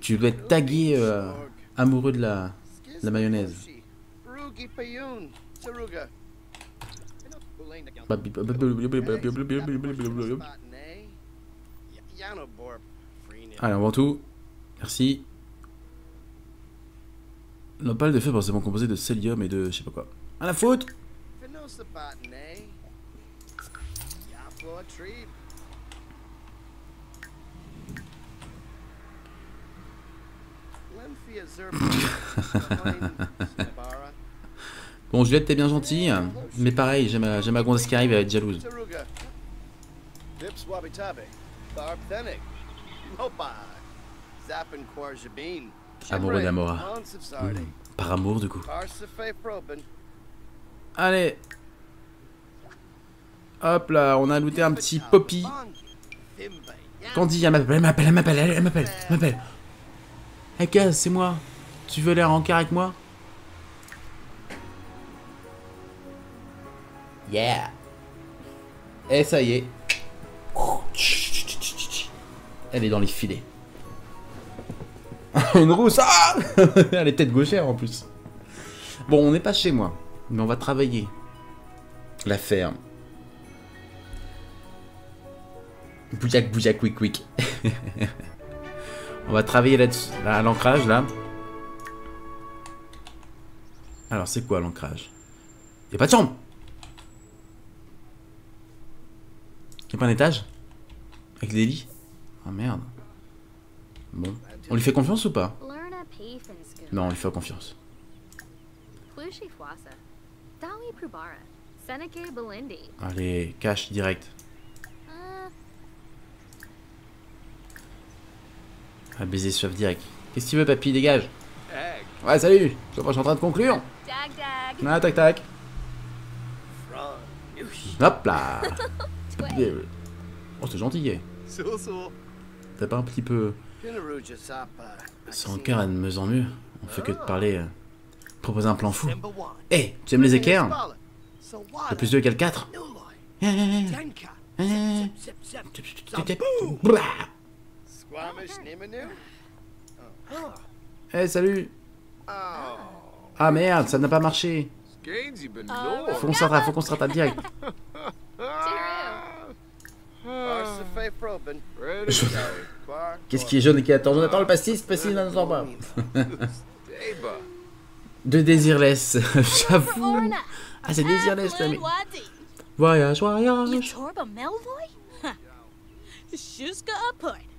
tu dois être tagué euh, amoureux de la, de la mayonnaise. Allez, avant tout, merci. L'opale de feu est forcément composé de sélium et de je sais pas quoi. À la faute Bon, Juliette, t'es bien gentille, mais pareil, j'ai ma, ma gonzesse qui arrive, elle va être jalouse. Amoureux d'Amora. Monsif Par amour, du coup. Allez Hop là, on a looté un petit Poppy. Candy, elle m'appelle, elle m'appelle, elle m'appelle, elle m'appelle, elle m'appelle. Hey Kaz, c'est moi. Tu veux aller en avec moi? Yeah Et ça y est. Elle est dans les filets. Une rousse ah Elle est tête gauchère en plus. Bon, on n'est pas chez moi, mais on va travailler. La ferme. Boujak, boujak, quick, quick. on va travailler là-dessus, là, à l'ancrage, là. Alors, c'est quoi l'ancrage? Y'a pas de chambre Y'a pas un étage? Avec des lits? Ah merde. Bon. On lui fait confiance ou pas? Non, on lui fait confiance. Allez, cash direct. Un baiser soif direct. Qu'est-ce que tu veux, papy? Dégage Ouais, salut Je suis en train de conclure. Ah, tac, tac. Hop là. Oh, c'est gentil, eh. T'as pas un petit peu... Sans cœur à de mieux en mieux? On fait que de parler... euh, Proposer un plan fou. One. Eh, tu aimes les équerres? Le what? plus 2 égale 4 Nuloy. Eh, eh, Tenka. Eh. Eh, salut Oh. Ah merde, ça n'a pas marché Uh, Faut qu'on se rattrape, faut qu'on se rattrape direct. Qu'est-ce qui est jaune et qui attend Jonathan le pastis Pastis n'attend pas. De désirless, j'avoue. Ah, c'est désirless, là, mais... Voyage, voyage. Melvoy?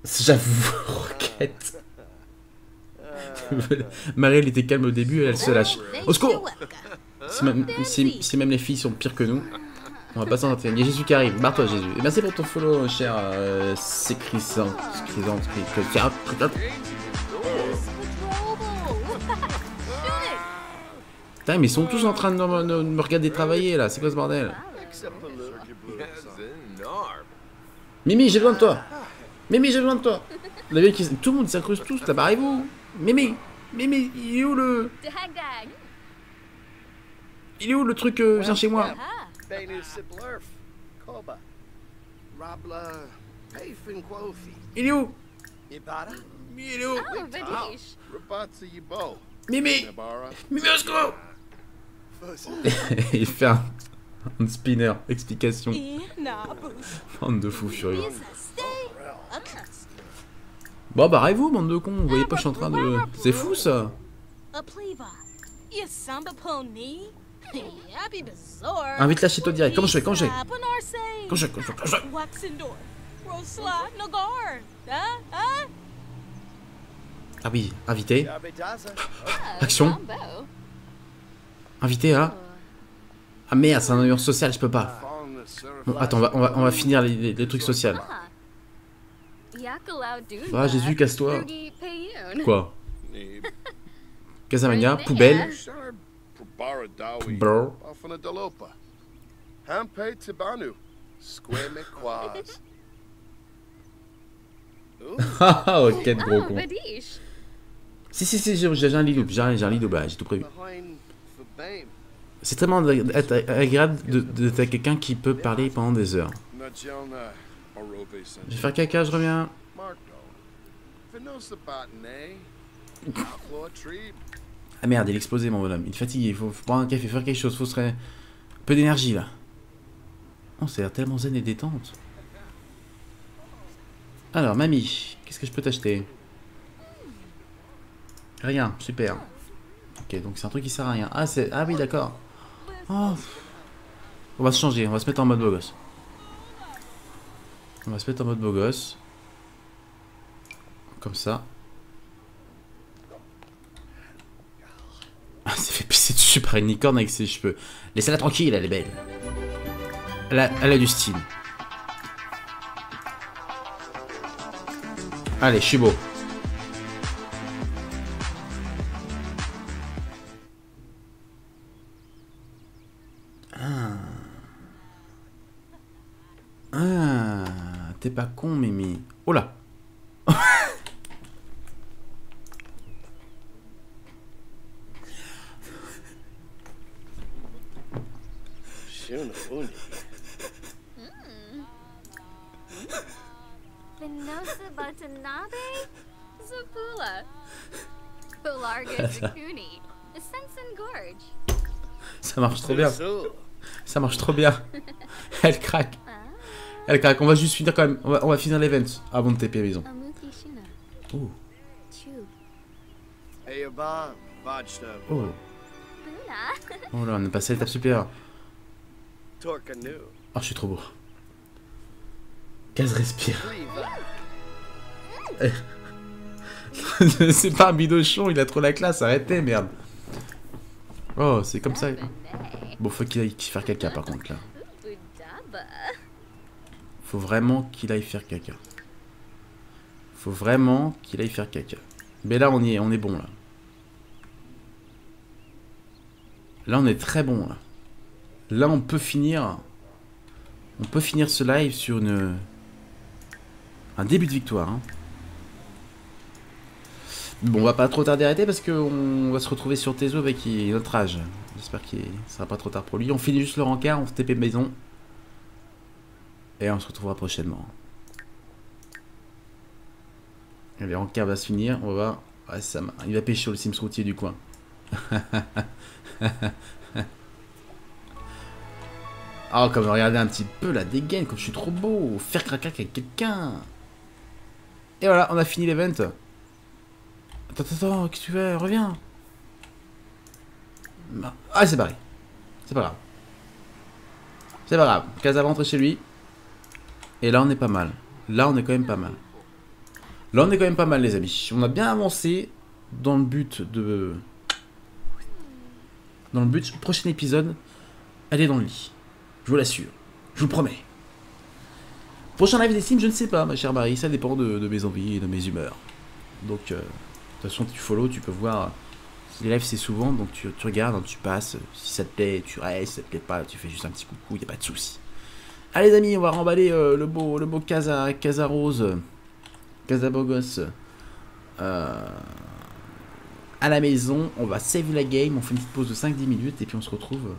J'avoue, roquette. Marie, elle était calme au début, elle se lâche. Au secours si même, si, si même les filles sont pires que nous, on va pas s'en. Il y a Jésus qui arrive. Barre-toi, Jésus. Et merci pour ton follow, cher euh, Sécrisant. Sécrisant. Sécrisant. Putain, mais ils sont tous en train de me, de me regarder travailler là. C'est quoi ce bordel? Mimi, j'ai besoin de toi. Mimi, j'ai besoin de toi. La vieille qui... Tout le monde s'incruste tous. Là, barrez-vous. Mimi. Mimi, il est où le. Il est où le truc euh, Viens chez moi. Il est où. Il est où Oh, au secours Fuzzy. Il fait un, un spinner. Explication. Bande de fous furieux. Is a stay. A curse. Bon, barrez-vous, bande de cons. Vous voyez pas, je suis en train de. C'est fou ça. Invite-la chez toi direct. Comment je fais? Comment je fais? Comment je fais? Je fais? Ah oui, invité. Yabetaza. Action. Invité à. Ah merde, c'est un ambiance sociale, je peux pas. Bon, attends, on va, on va, on va finir les, les- les trucs sociaux. Ah. Jésus, casse-toi. Quoi? Casamania, poubelle. Bro. Ah, ok, gros Oh, con. Vadish. Si, si, si, j'ai un lit j'ai un, lit j'ai tout prévu. C'est tellement ag- ag- agréable de- de- d'être quelqu'un qui peut parler pendant des heures. Je vais faire caca, je reviens. Ah merde, il est explosé mon bonhomme. Il est fatigué, il faut, prendre un café, faire quelque chose, faut se ré- Un peu d'énergie là. Ça a l'air tellement zen et détente. Alors, mamie, qu'est-ce que je peux t'acheter? Rien, super. Ok, donc c'est un truc qui sert à rien. Ah, c'est... Ah oui, d'accord. Oh. On va se changer, on va se mettre en mode beau gosse. On va se mettre en mode beau gosse. Comme ça. Ah, c'est fait pisser dessus par par une licorne avec ses cheveux. Laissez-la tranquille, elle est belle. Elle a, elle a du style. Allez, je suis beau. Pas con, Mimi. Oh là. Ça marche trop bien. Ça marche trop bien. Elle craque. Elle craque. On va juste finir quand même. On va, on va finir l'event avant de TP à maison. Oh. Oh. Oh là, on est passé à l'étape supérieure. Oh, je suis trop beau. Gaz respire. Cleva. c'est pas un bidochon, il a trop la classe, arrêtez, merde. Oh, c'est comme ça. Benet. Bon, faut qu'il aille faire caca par contre là. Faut vraiment qu'il aille faire caca. Faut vraiment qu'il aille faire caca. Mais là, on y est, on est bon là. Là, on est très bon là. Là, on peut finir. On peut finir ce live sur une. Un début de victoire. hein. Bon, on va pas trop tarder à arrêter parce qu'on va se retrouver sur Tezo avec notre âge. J'espère qu'il sera pas trop tard pour lui. On finit juste le rencard, on se TP maison. Et on se retrouvera prochainement. Allez, rencard va se finir, on va voir. Ouais, ça, il va pêcher le Sims routier du coin. Ah, comme regardez un petit peu la dégaine, comme je suis trop beau. Faire craquer avec quelqu'un. Et voilà, on a fini l'event. Attends, attends, attends, qu'est-ce que tu fais? Reviens. Ah, c'est barré. C'est pas grave. C'est pas grave. Casa va rentrer chez lui. Et là, on est pas mal. Là, on est quand même pas mal. Là, on est quand même pas mal, les amis. On a bien avancé dans le but de. Dans le but, prochain épisode, elle est dans le lit. Je vous l'assure. Je vous le promets. Prochain live des Sims, je ne sais pas, ma chère Marie. Ça dépend de, mes envies et de mes humeurs. Donc, euh, de toute façon, tu follow, tu peux voir. Les lives c'est souvent, donc tu, regardes, tu passes. Si ça te plaît, tu restes. Si ça te plaît pas, tu fais juste un petit coucou, y a pas de souci. Allez, les amis, on va remballer euh, le beau, le beau Casa, Rose, Casa Bogos. Euh, à la maison, on va save la game, on fait une petite pause de 5-10 minutes et puis on se retrouve.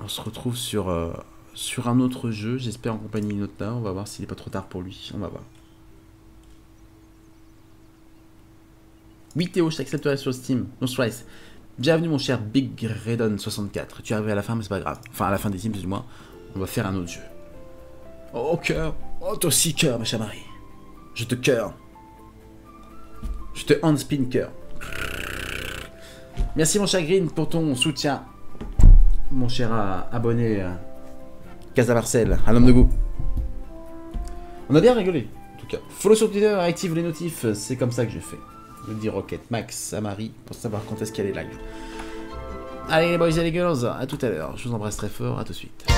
On se retrouve sur, euh, sur un autre jeu, j'espère en compagnie de Nota. On va voir s'il est pas trop tard pour lui. On va voir. Oui Théo, je t'accepterai sur Steam. No stress. Bienvenue mon cher Big Redon 64. Tu es arrivé à la fin mais c'est pas grave. Enfin à la fin des Sims du moins. On va faire un autre jeu. Oh cœur. Oh toi aussi cœur ma chère Marie. Je te cœur. Je te handspin cœur. Merci mon cher Green pour ton soutien. Mon cher euh, abonné euh, Casa Marcel, un homme de goût. On a bien rigolé, en tout cas. Follow sur Twitter, active les notifs, c'est comme ça que je fais. Je dis Rocket Max à Marie pour savoir quand est-ce qu'elle est live. Allez les boys et les girls, à tout à l'heure. Je vous embrasse très fort, à tout de suite.